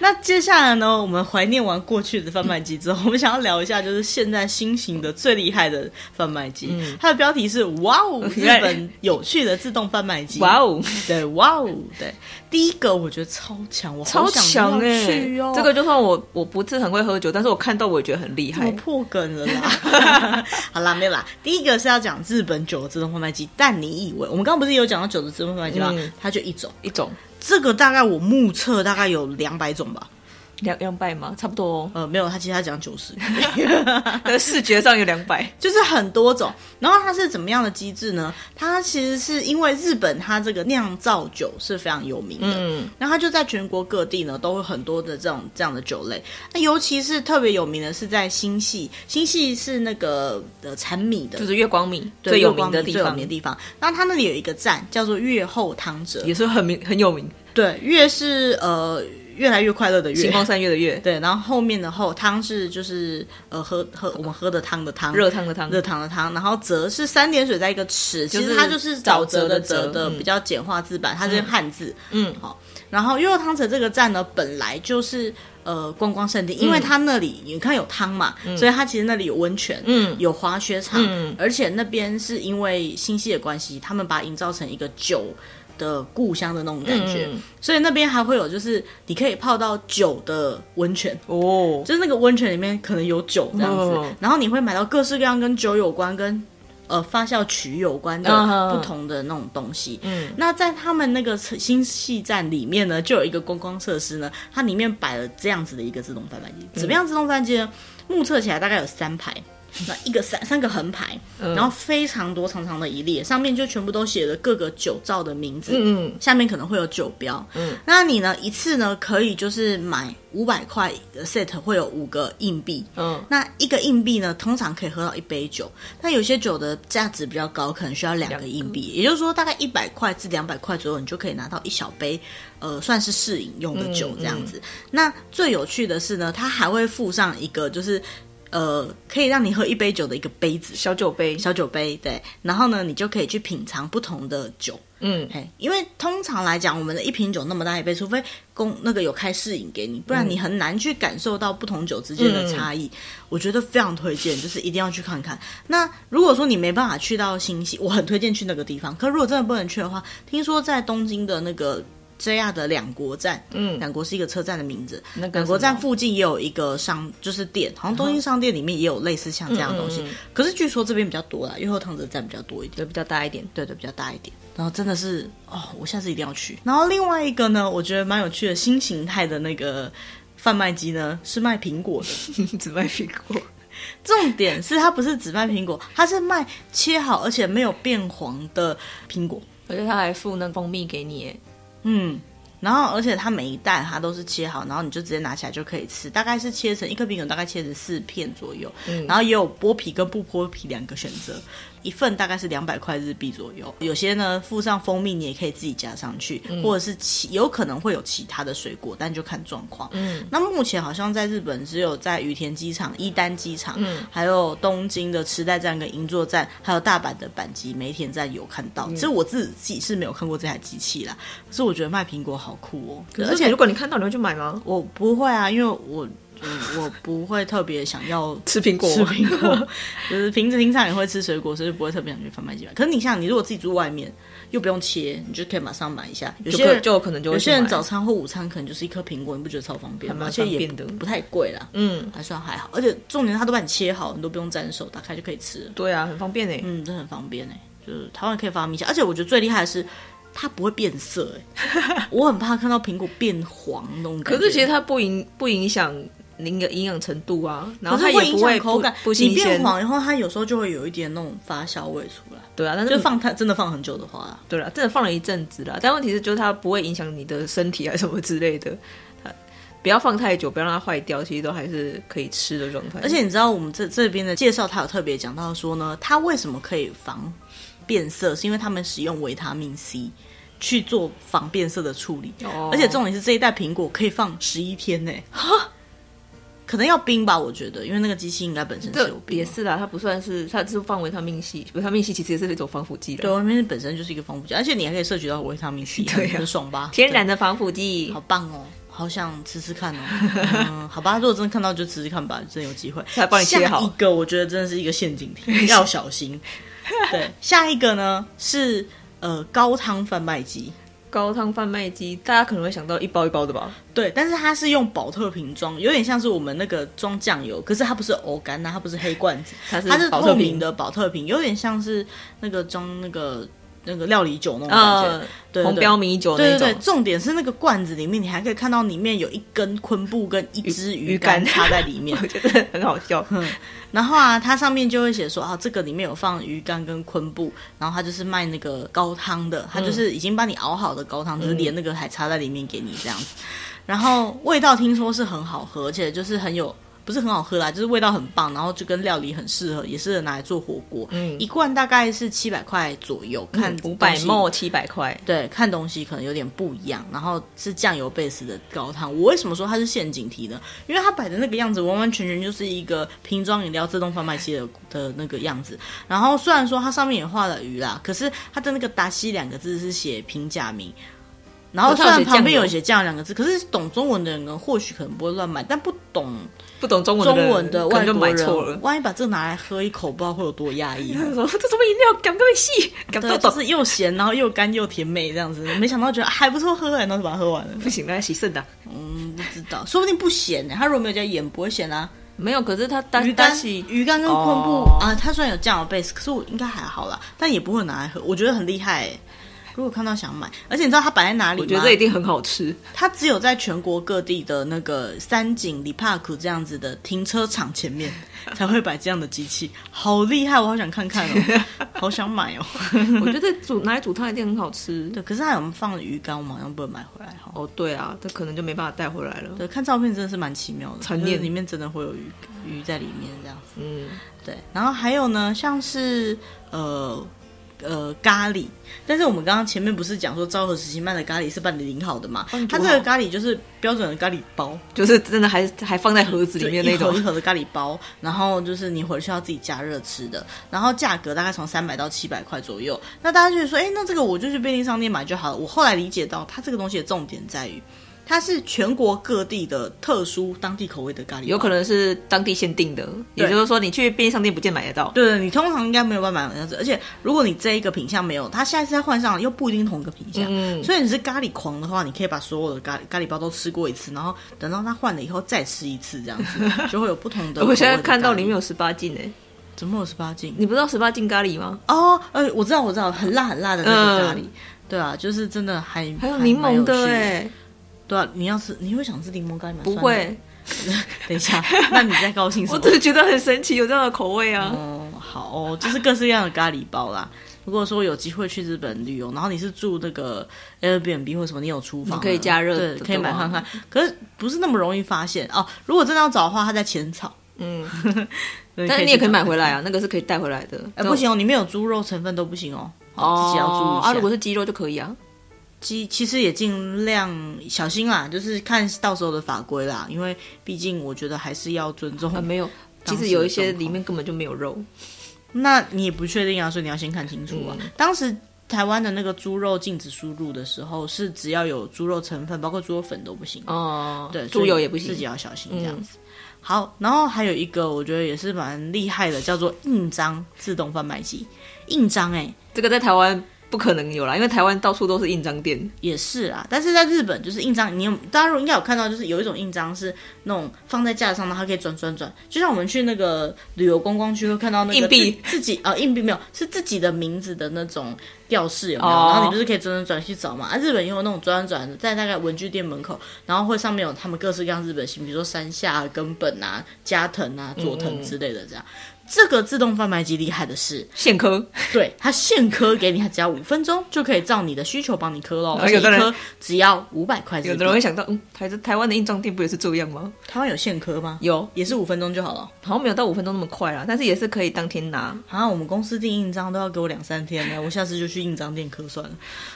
Speaker 1: 那接下来呢，我们怀念完过去的贩卖机之后，我们想要聊一下，就是现在新型的最厉害的贩卖机。
Speaker 2: 嗯
Speaker 1: 它的标题是“哇哦，<laughs> 日本有趣的自动贩卖机”。
Speaker 2: 哇哦，
Speaker 1: 对，哇哦，对，第一个我觉得超强，我好
Speaker 2: 超
Speaker 1: 想要
Speaker 2: 强哎、
Speaker 1: 去哦。
Speaker 2: 这个就算我我不是很会喝酒，但是我看到我也觉得很厉害。
Speaker 1: 我破梗了啦！<laughs> 好啦，没有啦。第一个是要讲日本酒的自动贩卖机，但你以为我们刚刚不是有讲到酒的自动贩卖机吗？
Speaker 2: 嗯
Speaker 1: 它就一种，
Speaker 2: 一种
Speaker 1: 这个大概我目测大概有两百种吧。
Speaker 2: 两两百吗？差不多、哦，
Speaker 1: 呃，没有，他其实他讲九十，
Speaker 2: 但 <laughs> 视觉上有两百。<laughs>
Speaker 1: 就是很多种。然后它是怎么样的机制呢？它其实是因为日本它这个酿造酒是非常有名的，
Speaker 2: 嗯，
Speaker 1: 然后它就在全国各地呢都有很多的这种这样的酒类。那尤其是特别有名的是在新系，新系是那个呃产米的，
Speaker 2: 就是月光米最有名的地方，
Speaker 1: 名的地方。然后它那里有一个站叫做月后汤泽，
Speaker 2: 也是很名很有名。
Speaker 1: 对，月是呃越来越快乐的月。
Speaker 2: 星光三月的月，<laughs>
Speaker 1: 对，然后后面的后汤是就是呃喝喝我们喝的汤的汤，
Speaker 2: 热汤的汤，
Speaker 1: 热汤的汤，然后泽是三点水在一个池，其
Speaker 2: 就是
Speaker 1: 实它就是沼泽的
Speaker 2: 沼泽的
Speaker 1: 比较简化字版，它是汉字。
Speaker 2: 嗯，
Speaker 1: 好，然后月后汤泽这个站呢，本来就是呃观光胜地，因为它那里你看有汤嘛，所以它其实那里有温泉，
Speaker 2: 嗯。
Speaker 1: 有滑雪场，
Speaker 2: 嗯。
Speaker 1: 而且那边是因为新系的关系，他们把它营造成一个酒。的故乡的那种感觉，
Speaker 2: 嗯。
Speaker 1: 所以那边还会有，就是你可以泡到酒的温泉，
Speaker 2: 哦，
Speaker 1: 就是那个温泉里面可能有酒这样子，
Speaker 2: 哦
Speaker 1: 然后你会买到各式各样跟酒有关、跟呃发酵曲有关的不同的那种东西。
Speaker 2: 嗯，
Speaker 1: 那在他们那个新系站里面呢，就有一个观光设施呢，它里面摆了这样子的一个自动贩卖机。怎么样自动贩卖机呢？目测起来大概有三排，那一个三三个横排，然后非常多长长的一列，上面就全部都写了各个酒造的名字，
Speaker 2: 嗯
Speaker 1: 下面可能会有酒标，
Speaker 2: 嗯，
Speaker 1: 那你呢一次呢可以就是买五百块的 set 会有五个硬币，
Speaker 2: 嗯
Speaker 1: 那一个硬币呢，通常可以喝到一杯酒，但有些酒的价值比较高，可能需要两个硬币，也就是说大概一百块至两百块左右，你就可以拿到一小杯，呃，算是试饮用的酒这样子。那最有趣的是呢，它还会附上一个就是。呃，可以让你喝一杯酒的一个杯子，
Speaker 2: 小酒杯，
Speaker 1: 小酒杯，对，然后呢，你就可以去品尝不同的酒，
Speaker 2: 嗯
Speaker 1: 嘿，因为通常来讲，我们的一瓶酒那么大一杯，除非公那个有开试饮给你，不然你很难去感受到不同酒之间的差异。我觉得非常推荐，就是一定要去看看。那如果说你没办法去到新西，我很推荐去那个地方。可如果真的不能去的话，听说在东京的那个 JR 的两国站，
Speaker 2: 嗯
Speaker 1: 两国是一个车站的名字，
Speaker 2: 那个
Speaker 1: 两国站附近也有一个商，就是店，好像东京商店里面也有类似像这样的东西。
Speaker 2: 嗯嗯嗯
Speaker 1: 可是据说这边比较多啦，因为后汤泽站比较多一点。
Speaker 2: 对比较大一点。
Speaker 1: 对对，比较大一点。然后真的是哦，我下次一定要去。然后另外一个呢，我觉得蛮有趣的新形态的那个贩卖机呢，是卖苹果的。<laughs>
Speaker 2: 只卖苹果，
Speaker 1: 重点是它不是只卖苹果，它是卖切好而且没有变黄的苹果。
Speaker 2: 而且它还附那蜂蜜给你耶，
Speaker 1: 嗯。然后，而且它每一袋它都是切好，然后你就直接拿起来就可以吃，大概是切成一颗苹果，大概切成四片左右，
Speaker 2: 嗯
Speaker 1: 然后也有剥皮跟不剥皮两个选择，一份大概是两百块日币左右。有些呢附上蜂蜜，你也可以自己加上去，或者是其有可能会有其他的水果，但就看状况。
Speaker 2: 嗯，
Speaker 1: 那目前好像在日本只有在羽田机场、伊丹机场，
Speaker 2: 嗯
Speaker 1: 还有东京的池袋站跟银座站，还有大阪的阪急梅田站有看到。其实我自己是没有看过这台机器啦，可是我觉得卖苹果好酷哦。
Speaker 2: 而且如果你看到，你会去买吗？
Speaker 1: 我不会啊，因为我。嗯，我不会特别想要 <laughs>
Speaker 2: 吃苹果
Speaker 1: 吃苹果，<laughs> 就是平时平常也会吃水果，所以不会特别想去贩卖机买。可是你像你如果自己住外面，又不用切，你就可以马上买一下。有些人
Speaker 2: 就可能就会
Speaker 1: 有些人早餐或午餐可能就是一颗苹果，你不觉得超方便吗？而且也不太贵啦，
Speaker 2: 嗯，
Speaker 1: 还算还好。而且重点它都把你切好，你都不用沾手，打开就可以吃了。
Speaker 2: 对啊，很方便诶。
Speaker 1: 嗯，这很方便哎、就是台湾可以发明一下。而且我觉得最厉害的是。它不会变色哎、<laughs> 我很怕看到苹果变黄那种感觉。
Speaker 2: 可是其实它不影不影响您的营养程度啊，然后它也不会
Speaker 1: 响口感你
Speaker 2: 新鲜。
Speaker 1: 变黄以后，它有时候就会有一点那种发酵味出来。
Speaker 2: 对啊，但是
Speaker 1: 就是放它真的放很久的话啦，
Speaker 2: 对了，真的放了一阵子了，但问题是就是它不会影响你的身体啊什么之类的。它不要放太久，不要让它坏掉，其实都还是可以吃的状态。
Speaker 1: 而且你知道我们这这边的介绍，它有特别讲到说呢，它为什么可以防变色，是因为他们使用维他命 C 去做防变色的处理。
Speaker 2: 哦
Speaker 1: 而且重点是这一袋苹果可以放十一天呢，可能要冰吧，我觉得，因为那个机器应该本身是有冰。
Speaker 2: 也是啦，它不算是，它是放维他命 C，维他命 C 其实也是一种防腐剂
Speaker 1: 对，
Speaker 2: 了，
Speaker 1: 外面本身就是一个防腐剂，而且你还可以摄取到维他命 C，<laughs>
Speaker 2: 对啊
Speaker 1: 很爽吧？
Speaker 2: 天然的防腐剂
Speaker 1: 好。棒哦，好想吃吃看哦。<laughs> 嗯，好吧，如果真的看到就吃吃看吧，真有机会。
Speaker 2: 他还帮你切好
Speaker 1: 下一个我觉得真的是一个陷阱题，<laughs> 要小心。对，下一个呢是呃高汤贩卖机。
Speaker 2: 高汤贩卖机，大家可能会想到一包一包的吧？
Speaker 1: 对，但是它是用保特瓶装，有点像是我们那个装酱油，可是它不是欧干呐，它不是黑罐子，
Speaker 2: 它是
Speaker 1: 它是
Speaker 2: 保特瓶
Speaker 1: 透明的保特瓶，有点像是那个装那个那个料理酒那种感觉。
Speaker 2: 呃，
Speaker 1: 对对
Speaker 2: 红标米酒那种
Speaker 1: 对对对，，重点是那个罐子里面，你还可以看到里面有一根昆布跟一只鱼
Speaker 2: 鱼
Speaker 1: 竿
Speaker 2: 竿
Speaker 1: 插在里面 <laughs>
Speaker 2: 我。觉得很好笑。<laughs>
Speaker 1: 然后啊，它上面就会写说啊，这个里面有放鱼竿跟昆布，然后它就是卖那个高汤的，它就是已经帮你熬好的高汤，就是连那个还插在里面给你这样子。然后味道听说是很好喝，而且就是很有。不是很好喝啦，就是味道很棒，然后就跟料理很适合，也适合拿来做火锅。
Speaker 2: 嗯
Speaker 1: 一罐大概是七百块左右，看
Speaker 2: 五百沫七百块，
Speaker 1: 对，看东西可能有点不一样，然后是酱油 base 的高汤。我为什么说它是陷阱题呢？因为它摆的那个样子，完完全全就是一个瓶装饮料自动贩卖机的的那个样子。然后虽然说它上面也画了鱼啦，可是它的那个达西两个字是写平假名。然后虽然旁边有写“酱”两个字，可是懂中文的人呢，或许可能不会乱买，但不懂
Speaker 2: 不懂中文
Speaker 1: 中文的外国
Speaker 2: 错了
Speaker 1: 人，。万一把这个拿来喝一口，不知道会有多压抑。
Speaker 2: 他说：“这什么饮料？敢不敢细？敢不
Speaker 1: 对，
Speaker 2: 懂
Speaker 1: 就？是又咸，然后又干又甜美这样子。没想到觉得还不错喝哎，然后就把它喝完了。
Speaker 2: 不行，那洗肾的。
Speaker 1: 嗯，不知道，说不定不咸呢。他如果没有加盐，不会咸啊。
Speaker 2: 没有，可是他单
Speaker 1: 鱼干、鱼干跟昆布、
Speaker 2: 哦
Speaker 1: 啊，它虽然有酱油 base，可是我应该还好啦，但也不会拿来喝。我觉得很厉害、欸，如果看到想买，而且你知道它摆在哪里吗？
Speaker 2: 我觉得这一定很好吃。
Speaker 1: 它只有在全国各地的那个三井、里帕库这样子的停车场前面 <laughs> 才会摆这样的机器，好厉害！我好想看看哦，<laughs> 好想买哦。<laughs>
Speaker 2: 我觉得煮拿来煮汤一定很好吃。
Speaker 1: 对，可是它有放鱼缸，我们好像不能买回来哈。
Speaker 2: 哦，对啊，这可能就没办法带回来了。
Speaker 1: 对，看照片真的是蛮奇妙的，
Speaker 2: 残念
Speaker 1: 里面真的会有鱼鱼在里面这样子。
Speaker 2: 嗯，
Speaker 1: 对，然后还有呢，像是呃。呃，咖喱，但是我们刚刚前面不是讲说昭和时期卖的咖喱是帮你淋好的嘛？它这个咖喱就是标准的咖喱包，
Speaker 2: 就是真的还还放在盒子里面那种
Speaker 1: 一盒的咖喱包，然后就是你回去要自己加热吃的，然后价格大概从三百到七百块左右。那大家就说，哎，那这个我就去便利商店买就好了。我后来理解到，它这个东西的重点在于。它是全国各地的特殊当地口味的咖喱，
Speaker 2: 有可能是当地限定的，也就是说你去便利商店不见买得到。
Speaker 1: 对，你通常应该没有办法买这样子。而且如果你这一个品相没有，它下一次再换上又不一定同一个品相。嗯，所以你是咖喱狂的话，你可以把所有的咖咖喱包都吃过一次，然后等到它换了以后再吃一次，这样子 <laughs> 就会有不同的。
Speaker 2: 我现在看到里面有十八禁诶，
Speaker 1: 怎么有十八禁？
Speaker 2: 你不知道十八禁咖喱吗？
Speaker 1: 哦，呃，我知道，我知道，很辣很辣的那个咖喱。对啊，就是真的还
Speaker 2: 还有柠檬的哎。
Speaker 1: 对啊，你要吃，你会想吃柠檬咖喱吗？
Speaker 2: 不会。<laughs>
Speaker 1: 等一下，<laughs> 那你在高兴什么？
Speaker 2: 我只是觉得很神奇，有这样的口味啊。
Speaker 1: 嗯，好哦，就是各式各样的咖喱包啦。如果说有机会去日本旅游，然后你是住那个 Airbnb 或什么，你有厨房
Speaker 2: 可以加热，
Speaker 1: 对，可以买看看。可是不是那么容易发现哦。如果真的要找的话，它在浅草。嗯，<laughs>
Speaker 2: 但是你也可以买回来啊，那个是可以带回来的。
Speaker 1: 哎，不行哦，里面有猪肉成分都不行哦。哦，自己要注意啊。
Speaker 2: 如果是鸡肉就可以啊。
Speaker 1: 其其实也尽量小心啦，就是看到时候的法规啦，因为毕竟我觉得还是要尊重。
Speaker 2: 没有，其实有一些里面根本就没有肉，
Speaker 1: 那你也不确定啊，所以你要先看清楚啊。当时台湾的那个猪肉禁止输入的时候，是只要有猪肉成分，包括猪肉粉都不行哦。对，
Speaker 2: 猪油也不行，
Speaker 1: 自己要小心这样子。好，然后还有一个我觉得也是蛮厉害的，叫做印章自动贩卖机。印章哎，
Speaker 2: 这个在台湾。不可能有啦，因为台湾到处都是印章店。
Speaker 1: 也是啊，但是在日本就是印章，你有大家应该有看到，就是有一种印章是那种放在架上，它可以转转转，就像我们去那个旅游观光区会看到那个
Speaker 2: 硬币，
Speaker 1: 自己啊硬币没有，是自己的名字的那种吊饰有没有？然后你不是可以转转转去找嘛？啊，日本也有那种转转转，在大概文具店门口，然后会上面有他们各式各样日本型，比如说山下根本啊、加藤啊、佐藤之类的这样。这个自动贩卖机厉害的是
Speaker 2: 现磕，
Speaker 1: 对它现磕给你，它只要五分钟就可以照你的需求帮你磕喽。一颗只要五百块。
Speaker 2: 有的人会想到，嗯，台台湾的印章店不也是这样吗？
Speaker 1: 台湾有现磕吗？
Speaker 2: 有，
Speaker 1: 也是五分钟就好了。
Speaker 2: 好像没有到五分钟那么快啦，但是也是可以当天拿。
Speaker 1: 好像我们公司订印章都要给我两三天呢，我下次就去印章店磕算了。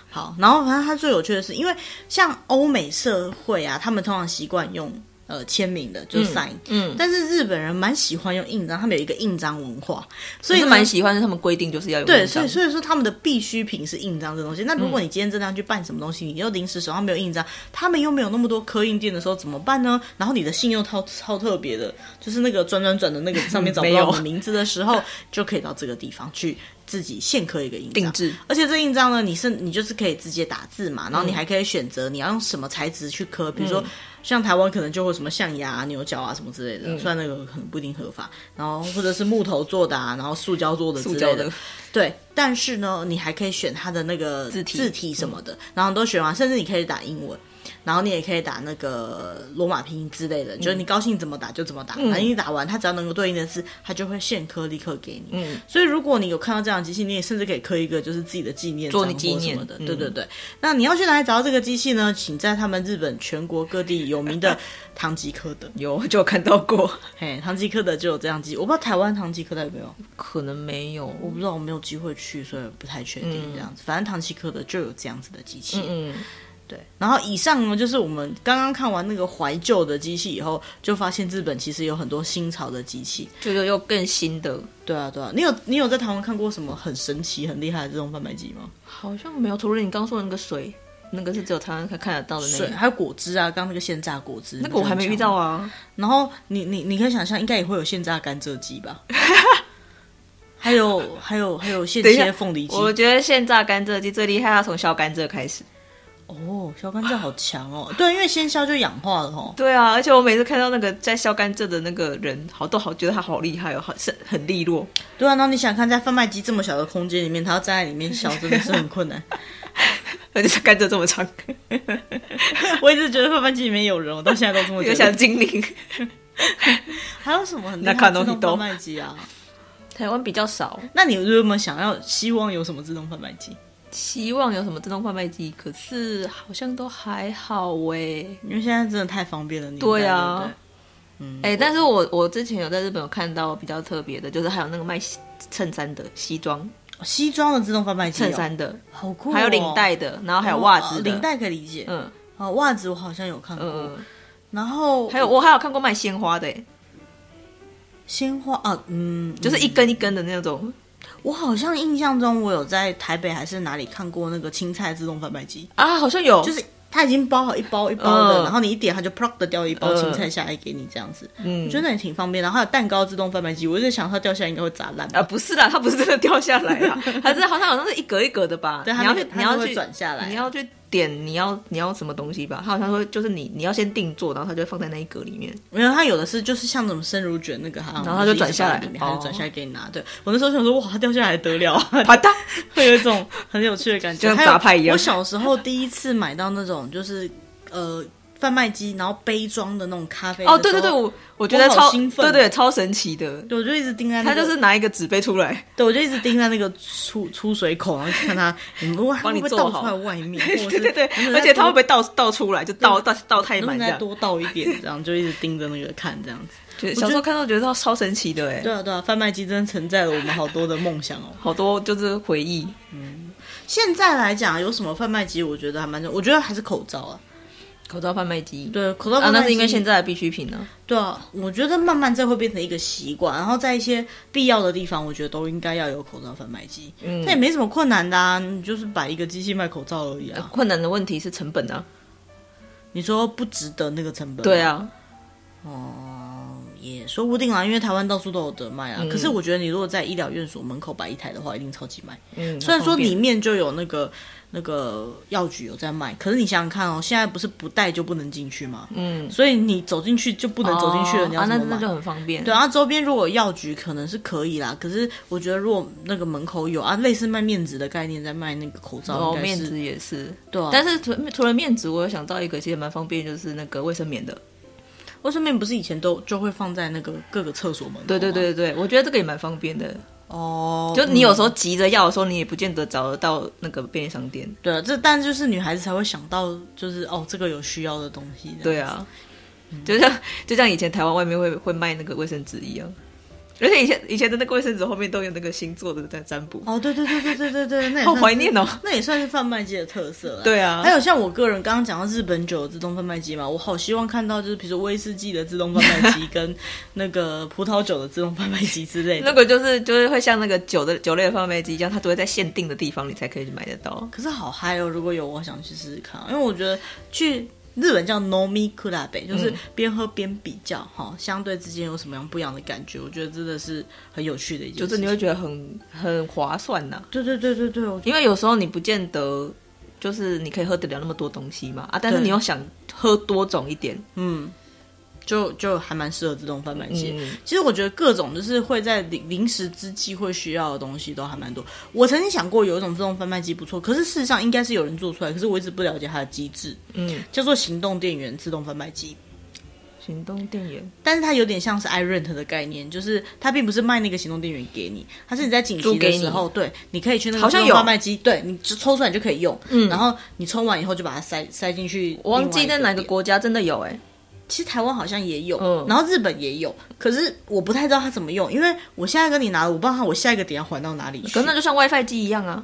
Speaker 1: 好，然后反正它最有趣的是，因为像欧美社会啊，他们通常习惯用。呃，签名的就 sign，嗯，但是日本人蛮喜欢用印章，他们有一个印章文化，所以
Speaker 2: 蛮喜欢。他们规定就是要有
Speaker 1: 对，所以所以说他们的必需品是印章这东西。那如果你今天真的要去办什么东西，你又临时手上没有印章，他们又没有那么多刻印店的时候怎么办呢？然后你的信又超超特别的，就是那个转转转的那个上面找不到你名字的时候，就可以到这个地方去。自己现刻一个印章，<laughs>
Speaker 2: 定制，
Speaker 1: 而且这印章呢，你是你就是可以直接打字嘛，然后你还可以选择你要用什么材质去刻，比如说像台湾可能就会什么象牙、牛角啊什么之类的，虽然那个可能不一定合法，然后或者是木头做的啊，然后塑胶做的之类的，对，但是呢，你还可以选它的那个字体。字体什么的，然后都选完，甚至你可以打英文。然后你也可以打那个罗马拼音之类的，就是你高兴怎么打就怎么打。反正你打完，它只要能够对应的字，它就会现刻立刻给你。嗯，所以如果你有看到这样的机器，你也甚至可以刻一个就是自己的纪念
Speaker 2: 做你纪念
Speaker 1: 的。对对对。那你要去哪里找到这个机器呢？请在他们日本全国各地有名的 <laughs> 唐吉诃德
Speaker 2: 有就看到过。<laughs>
Speaker 1: 嘿，唐吉诃德就有这样机，我不知道台湾唐吉诃德有没有，
Speaker 2: 可能没有，
Speaker 1: 我不知道，我没有机会去，所以不太确定这样子。反正唐吉诃德就有这样子的机器。嗯。对，然后以上呢，就是我们刚刚看完那个怀旧的机器以后，就发现日本其实有很多新潮的机器，
Speaker 2: 就是又更新的。
Speaker 1: 对啊，对啊，你有你有在台湾看过什么很神奇、很厉害的这种贩卖机吗？
Speaker 2: 好像没有，除了你刚说的那个水，那个是只有台湾才看得到的那个。
Speaker 1: 水还有果汁啊，刚那个现榨果汁，
Speaker 2: 那个我还没遇到啊。
Speaker 1: 然后你你你可以想象，应该也会有现榨甘蔗机吧？<laughs> 还有还有还有现切凤梨机。
Speaker 2: 我觉得现榨甘蔗机最厉害，要从削甘蔗开始。
Speaker 1: 哦，削甘蔗好强哦。<laughs> 对，因为先削就氧化了哦。
Speaker 2: 对啊，而且我每次看到那个在削甘蔗的那个人，好都好觉得他好厉害哦，好是很利落。
Speaker 1: 对啊，然后你想看在贩卖机这么小的空间里面，他要站在里面削，真的是很困难。<laughs>
Speaker 2: 而且甘蔗这么长，<laughs>
Speaker 1: 我一直觉得贩卖机里面有人，我到现在都这么觉得。
Speaker 2: 像精灵。
Speaker 1: 还有什么很厉
Speaker 2: 那
Speaker 1: 害的自动
Speaker 2: 看东西都
Speaker 1: 贩卖机啊？
Speaker 2: 台湾比较少，
Speaker 1: 那你有没有想要希望有什么自动贩卖机？
Speaker 2: 希望有什么自动贩卖机，可是好像都还好喂。
Speaker 1: 因为现在真的太方便了。你
Speaker 2: 对啊。
Speaker 1: 对对？嗯，
Speaker 2: 哎、但是我我之前有在日本有看到比较特别的，就是还有那个卖西衬衫的西装。
Speaker 1: 西装的自动贩卖机、哦，
Speaker 2: 衬衫的，
Speaker 1: 好酷、哦，
Speaker 2: 还有领带的，然后还有袜子。
Speaker 1: 领带可以理解。
Speaker 2: 嗯。
Speaker 1: 啊，袜子我好像有看过。然后
Speaker 2: 还有我还有看过卖鲜花的，哎
Speaker 1: 鲜花啊，嗯，
Speaker 2: 就是一根一根的那种。
Speaker 1: 我好像印象中我有在台北还是哪里看过那个青菜自动贩卖机，
Speaker 2: 啊，好像有，
Speaker 1: 就是它已经包好一包一包的，
Speaker 2: 嗯。
Speaker 1: 然后你一点它就 plug 的掉一包青菜下来给你这样子，
Speaker 2: 嗯。
Speaker 1: 我觉得那也挺方便的。然后还有蛋糕自动贩卖机，我就在想它掉下来应该会砸烂吧。
Speaker 2: 啊，不是啦，它不是真的掉下来啦，它是好像好像是一格一格的吧？<laughs>
Speaker 1: 对，它
Speaker 2: 你要
Speaker 1: 那个它就会
Speaker 2: 去你要去
Speaker 1: 转下来，
Speaker 2: 你要去点你要你要什么东西吧？他好像说就是你你要先定做，然后他就放在那一格里面。
Speaker 1: 没有，他有的是就是像那种生乳卷那个，然
Speaker 2: 然后他就转下来
Speaker 1: 里面，它就
Speaker 2: 哦
Speaker 1: 转下来给你拿。对我那时候想说，哇，它掉下来得了啊，<laughs>
Speaker 2: 啪嗒，<laughs>
Speaker 1: 会有一种很有趣的感觉，<laughs>
Speaker 2: 就像杂牌一样
Speaker 1: 我小时候第一次买到那种就是呃贩卖机，然后杯装的那种咖啡
Speaker 2: 哦，对对对，我我觉得超
Speaker 1: 兴奋
Speaker 2: 对对超神奇的。
Speaker 1: 对，我就一直盯在那个，
Speaker 2: 他就是拿一个纸杯出来，
Speaker 1: 对，我就一直盯在那个出出水口，然后看它，<laughs> 你们哇，
Speaker 2: 帮你
Speaker 1: 会不会倒出来外面，
Speaker 2: 对对对，而且它会不会倒倒出来，就倒倒倒太满再？
Speaker 1: 多倒一点，这样就一直盯着那个看这样子。<laughs>
Speaker 2: 就小时候看到觉得超神奇的哎，
Speaker 1: 对啊，对啊，贩卖机真的承载了我们好多的梦想哦。<laughs>
Speaker 2: 好多就是回忆。
Speaker 1: 嗯现在来讲，有什么贩卖机？我觉得还蛮重，我觉得还是口罩啊。
Speaker 2: 口罩贩卖机，
Speaker 1: 对，口罩
Speaker 2: 啊，
Speaker 1: 贩卖机、
Speaker 2: 那是因为现在的必需品呢。
Speaker 1: 对啊，我觉得慢慢这会变成一个习惯，然后在一些必要的地方，我觉得都应该要有口罩贩卖机。
Speaker 2: 嗯
Speaker 1: 那也没什么困难的啊，你就是摆一个机器卖口罩而已啊。
Speaker 2: 困难的问题是成本啊。
Speaker 1: 你说不值得那个成本？
Speaker 2: 对，啊，
Speaker 1: 也说不定啊，因为台湾到处都有得卖啊。
Speaker 2: 嗯
Speaker 1: 可是我觉得你如果在医疗院所门口摆一台的话，一定超级卖。
Speaker 2: 嗯，
Speaker 1: 虽然说里面就有那个那个药局有在卖，可是你想想看哦，现在不是不带就不能进去吗？
Speaker 2: 嗯
Speaker 1: 所以你走进去就不能走进去了，你要怎么买？
Speaker 2: 那那就很方便。
Speaker 1: 对啊，周边如果有药局可能是可以啦，可是我觉得如果那个门口有啊，类似卖面纸的概念，在卖那个口罩，
Speaker 2: 面子也是，
Speaker 1: 对啊。
Speaker 2: 但是除除了面子，我有想到一个其实蛮方便，就是那个卫生棉的。
Speaker 1: 卫生棉不是以前都就会放在那个各个厕所门口吗？
Speaker 2: 对对对对，我觉得这个也蛮方便的。
Speaker 1: 哦，
Speaker 2: 就你有时
Speaker 1: 候、
Speaker 2: 候急着要的时候，你也不见得找得到那个便利商店。
Speaker 1: 对啊，这但就是女孩子才会想到，就是哦，这个有需要的东西。
Speaker 2: 对，啊，就像就像以前台湾外面会会卖那个卫生纸一样，而且以前以前的那个卫生纸后面都有那个星座的在占卜，
Speaker 1: 哦，对对对对对对对，那也
Speaker 2: 好怀念哦。
Speaker 1: 那也算是贩卖机的特色啦。
Speaker 2: 对啊
Speaker 1: 还有像我个人刚刚讲到日本酒的自动贩卖机嘛，我好希望看到就是比如说威士忌的自动贩卖机跟那个葡萄酒的自动贩卖机之类的。
Speaker 2: 那个就是就是会像那个酒的酒类的贩卖机一样，它都会在限定的地方你才可以买得到。
Speaker 1: 可是好嗨哦！如果有，我想去试试看，因为我觉得去日本叫 Nomi Kurabe，就是
Speaker 2: 嗯
Speaker 1: 边喝边比较哈、相对之间有什么样不一样的感觉，我觉得真的是很有趣的一件事。
Speaker 2: 就是你会觉得很很划算呐、
Speaker 1: 对对对对对，
Speaker 2: 因为有时候你不见得就是你可以喝得了那么多东西嘛啊，但是你又想喝多种一点，
Speaker 1: 嗯，就就还蛮适合自动贩卖机。
Speaker 2: 嗯，
Speaker 1: 其实我觉得各种就是会在临临时之际会需要的东西都还蛮多。我曾经想过有一种自动贩卖机不错，可是事实上应该是有人做出来，可是我一直不了解它的机制，
Speaker 2: 嗯，
Speaker 1: 叫做行动电源自动贩卖机。
Speaker 2: 行动电源
Speaker 1: 但是它有点像是 iRent 的概念，就是它并不是卖那个行动电源给你，它是你在紧急的时候，对，你可以去那个
Speaker 2: 好像有
Speaker 1: 贩卖机，对你就抽出来就可以用，
Speaker 2: 嗯
Speaker 1: 然后你抽完以后就把它塞塞进去。
Speaker 2: 我忘记在哪个
Speaker 1: 点
Speaker 2: 国家真的有哎、
Speaker 1: 其实台湾好像也有，
Speaker 2: 嗯。
Speaker 1: 然后日本也有，可是我不太知道它怎么用，因为我现在跟你拿了，我不知道它我下一个点要还到哪里去。
Speaker 2: 可那就像 WiFi 机一样啊，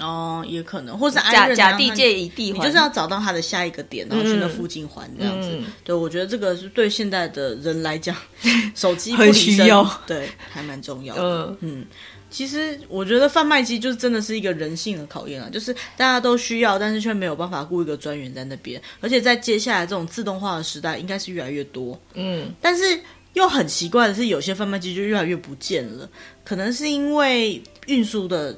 Speaker 1: 哦，也可能，或是
Speaker 2: 假假地借以地还，
Speaker 1: 你就是要找到它的下一个点，然后去那附近还这样子。
Speaker 2: 嗯
Speaker 1: 对，我觉得这个是对现在的人来讲，<laughs> 手机不
Speaker 2: 很需要，
Speaker 1: 对，还蛮重要的。
Speaker 2: 嗯。
Speaker 1: 嗯，其实我觉得贩卖机就是真的是一个人性的考验啊，就是大家都需要，但是却没有办法雇一个专员在那边，而且在接下来这种自动化的时代，应该是越来越多。
Speaker 2: 嗯，
Speaker 1: 但是又很奇怪的是，有些贩卖机就越来越不见了，可能是因为运输的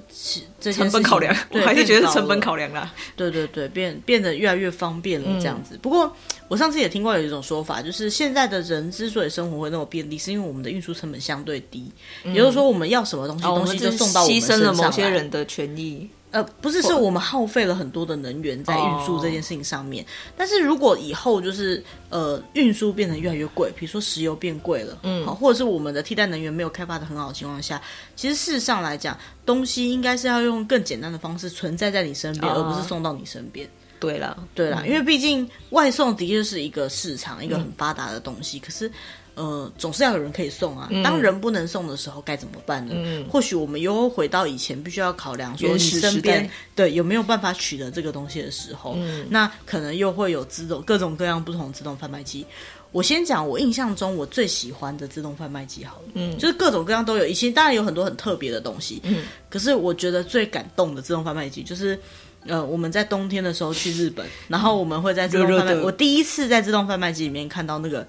Speaker 1: 这
Speaker 2: 成本考量，我还是觉得是成本考量啦。
Speaker 1: 对对对，变变得越来越方便了这样子。不过我上次也听过有一种说法，就是现在的人之所以生活会那么便利，是因为我们的运输成本相对低，也就是说我们要什么东西，东西就送到我们
Speaker 2: 身上。牺牲了某些人的权益。
Speaker 1: 呃，不是，是我们耗费了很多的能源在运输这件事情上面。但是如果以后就是呃运输变得越来越贵，比如说石油变贵了，嗯，好，或者是我们的替代能源没有开发的很好的情况下，其实事实上来讲，东西应该是要用更简单的方式存在在你身边，而不是送到你身边。
Speaker 2: 对了，
Speaker 1: 对了，因为毕竟外送的确是一个市场，一个很发达的东西，可是。呃，总是要有人可以送啊。当人不能送的时候，该怎么办呢？或许我们又回到以前，必须要考量说你身边对有没有办法取得这个东西的时候，那可能又会有自动各种各样不同自动贩卖机。我先讲我印象中我最喜欢的自动贩卖机好了，嗯，就是各种各样都有，以前当然有很多很特别的东西，嗯，可是我觉得最感动的自动贩卖机就是，呃，我们在冬天的时候去日本，然后我们会在自动贩卖，我第一次在自动贩卖机里面看到那个。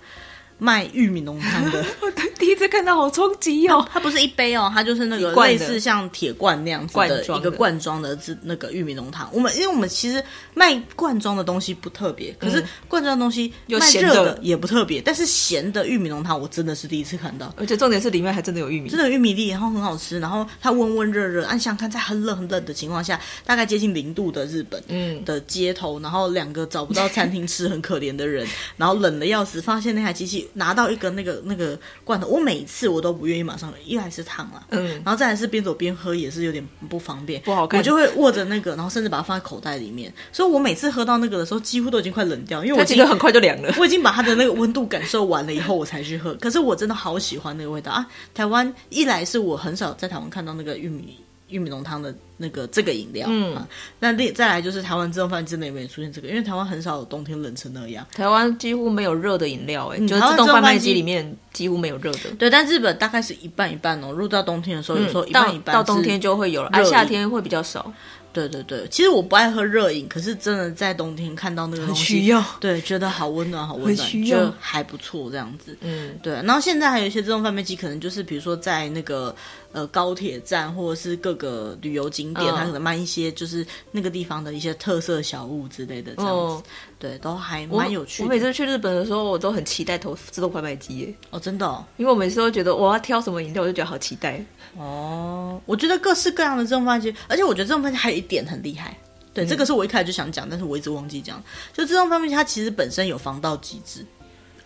Speaker 1: 卖玉米浓汤的，<laughs>
Speaker 2: 第一次看到好冲击哦！
Speaker 1: 它不是一杯哦，它就是那个类似像铁罐那样子的一个罐装的，是那个玉米浓汤。我们因为我们其实卖罐装的东西不特别，可是罐装的东西卖热的也不特别。但是咸的玉米浓汤我真的是第一次看到，
Speaker 2: 而且重点是里面还真的有玉米，
Speaker 1: 真的玉米粒，然后很好吃，然后它温温热热。按想看，在很冷很冷的情况下，大概接近零度的日本的街头，然后两个找不到餐厅吃 <laughs> 很可怜的人，然后冷的要死，发现那台机器。拿到一个那个那个罐头，我每次我都不愿意马上，一来是烫了，嗯，然后再来是边走边喝也是有点不方便，
Speaker 2: 不好看，
Speaker 1: 我就会握着那个，然后甚至把它放在口袋里面，所以我每次喝到那个的时候，几乎都已经快冷掉，因为我
Speaker 2: 记得很快就凉了，<laughs>
Speaker 1: 我已经把它的那个温度感受完了以后，我才去喝。可是我真的好喜欢那个味道啊！台湾一来是我很少在台湾看到那个玉米。玉米浓汤的那个这个饮料，嗯，那另再来就是台湾自动贩卖机真的有没有出现这个？因为台湾很少有冬天冷成那样，
Speaker 2: 台湾几乎没有热的饮料，哎，就是自动贩卖机里面几乎没有热的。
Speaker 1: 对，但日本大概是一半一半哦。入到冬天的时候，有时候一半一半，
Speaker 2: 到冬天就会有了，而夏天会比较少。
Speaker 1: 对对对，其实我不爱喝热饮，可是真的在冬天看到那个东
Speaker 2: 西，
Speaker 1: 对，觉得好温暖，好温暖，就还不错这样子。嗯，对。然后现在还有一些自动贩卖机，可能就是比如说在那个。呃，高铁站或者是各个旅游景点，它可能卖一些就是那个地方的一些特色小物之类的，这样子，对，都还蛮有趣。
Speaker 2: 我每次去日本的时候，我都很期待投自动贩卖机耶。
Speaker 1: 哦，真的，
Speaker 2: 因为我每次都觉得我要挑什么饮料，我就觉得好期待。
Speaker 1: 哦，我觉得各式各样的自动贩卖机，而且我觉得自动贩卖机还有一点很厉害，对，这个是我一开始就想讲，但是我一直忘记讲，就自动贩卖机它其实本身有防盗机制。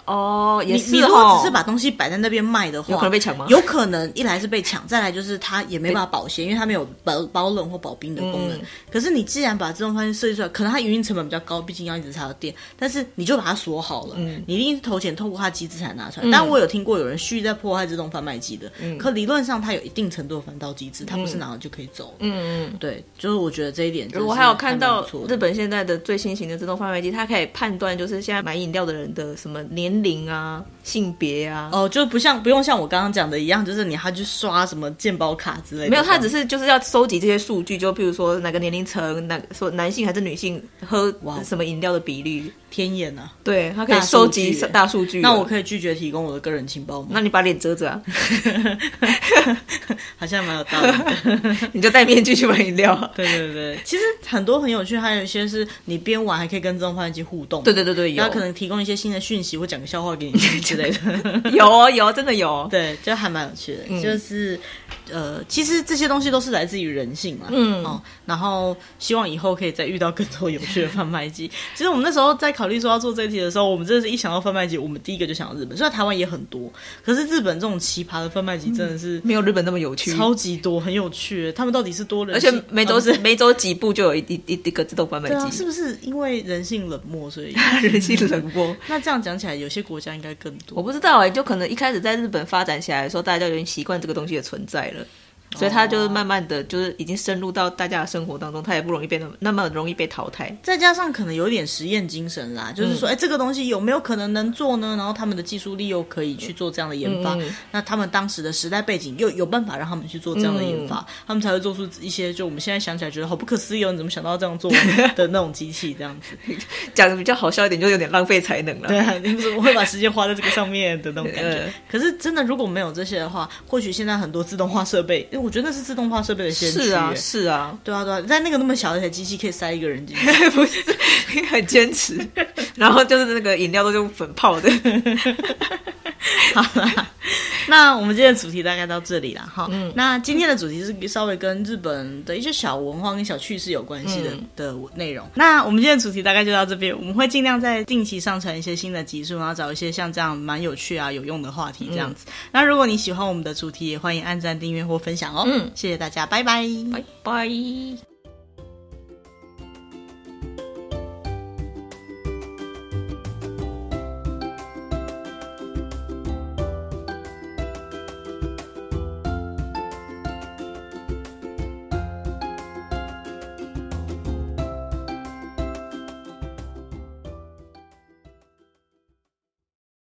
Speaker 2: 哦，也是。
Speaker 1: 你如果只是把东西摆在那边卖的话，
Speaker 2: 有可能被抢吗？
Speaker 1: 有可能，一来是被抢，再来就是它也没办法保鲜，因为它没有保保冷或保冰的功能。可是你既然把自动贩卖机设计出来，可能它营运成本比较高，毕竟要一直插到电。但是你就把它锁好了，你一定是投钱透过它机制才拿出来。但我有听过有人蓄意在破坏自动贩卖机的，可理论上它有一定程度的防盗机制，它不是拿了就可以走。嗯嗯，对，就是我觉得这一点。
Speaker 2: 我还有看到日本现在的最新型的自动贩卖机，它可以判断就是现在买饮料的人的什么年年龄啊。性别啊，
Speaker 1: 哦，就不像不用像我刚刚讲的一样，就是你还去刷什么健保卡之类的。
Speaker 2: 没有，他只是就是要收集这些数据，就譬如说哪个年龄层，哪说男性还是女性喝什么饮料的比例。
Speaker 1: 天眼啊，
Speaker 2: 对他可以收集大数据。
Speaker 1: 那我可以拒绝提供我的个人情报吗？
Speaker 2: 那你把脸遮着啊，<laughs>
Speaker 1: 好像蛮有道理。<laughs>
Speaker 2: 你就戴面具去买饮料。
Speaker 1: 对对对，其实很多很有趣，还有一些是你边玩还可以跟自动贩卖机互动。
Speaker 2: 对对对对，
Speaker 1: 他可能提供一些新的讯息或讲个笑话给你听之类的。<laughs>
Speaker 2: 有哦有，真的有。
Speaker 1: 对，就还蛮有趣的，就是呃，其实这些东西都是来自于人性嘛。嗯哦，然后希望以后可以再遇到更多有趣的贩卖机。<laughs> 其实我们那时候在。考虑说要做这题的时候，我们真的是一想到贩卖机，我们第一个就想到日本。虽然台湾也很多，可是日本这种奇葩的贩卖机真的是
Speaker 2: 没有日本那么有趣，
Speaker 1: 超级多，很有趣。他们到底是多人，
Speaker 2: 而且每走每走几步就有一一一个自动贩卖机，
Speaker 1: 是不是因为人性冷漠，所以 <laughs>
Speaker 2: 人性冷漠？
Speaker 1: 那这样讲起来，有些国家应该更
Speaker 2: 我不知道哎，就可能一开始在日本发展起来的时候，大家就已经习惯这个东西的存在了。所以他就是慢慢的就是已经深入到大家的生活当中，他也不容易被那么那么容易被淘汰。
Speaker 1: 再加上可能有点实验精神啦，就是说，哎、这个东西有没有可能能做呢？然后他们的技术力又可以去做这样的研发，
Speaker 2: 嗯
Speaker 1: 那他们当时的时代背景又有办法让他们去做这样的研
Speaker 2: 嗯
Speaker 1: 发，他们才会做出一些就我们现在想起来觉得好不可思议哦，你怎么想到这样做的那种机器这样子？<laughs>
Speaker 2: 讲的比较好笑一点，就有点浪费才能了。
Speaker 1: 对啊，你怎么会把时间花在这个上面的那种感觉 <laughs>
Speaker 2: 呃？
Speaker 1: 可是真的如果没有这些的话，或许现在很多自动化设备，我觉得那是自动化设备的先驱、
Speaker 2: 是啊，
Speaker 1: 哎
Speaker 2: 是啊，
Speaker 1: 对啊，对啊，在那个那么小的一台机器可以塞一个人进去。<laughs>
Speaker 2: 不是很坚持，<laughs> 然后就是那个饮料都用粉泡的。<laughs>
Speaker 1: 好啦，那我们今天的主题大概到这里了。哈。嗯那今天的主题是稍微跟日本的一些小文化跟小趣事有关系的、的内容。那我们今天的主题大概就到这边，我们会尽量在定期上传一些新的集数，然后找一些像这样蛮有趣啊、有用的话题这样子。那如果你喜欢我们的主题，也欢迎按赞、订阅或分享哦。嗯，谢谢大家，拜拜。
Speaker 2: 拜拜。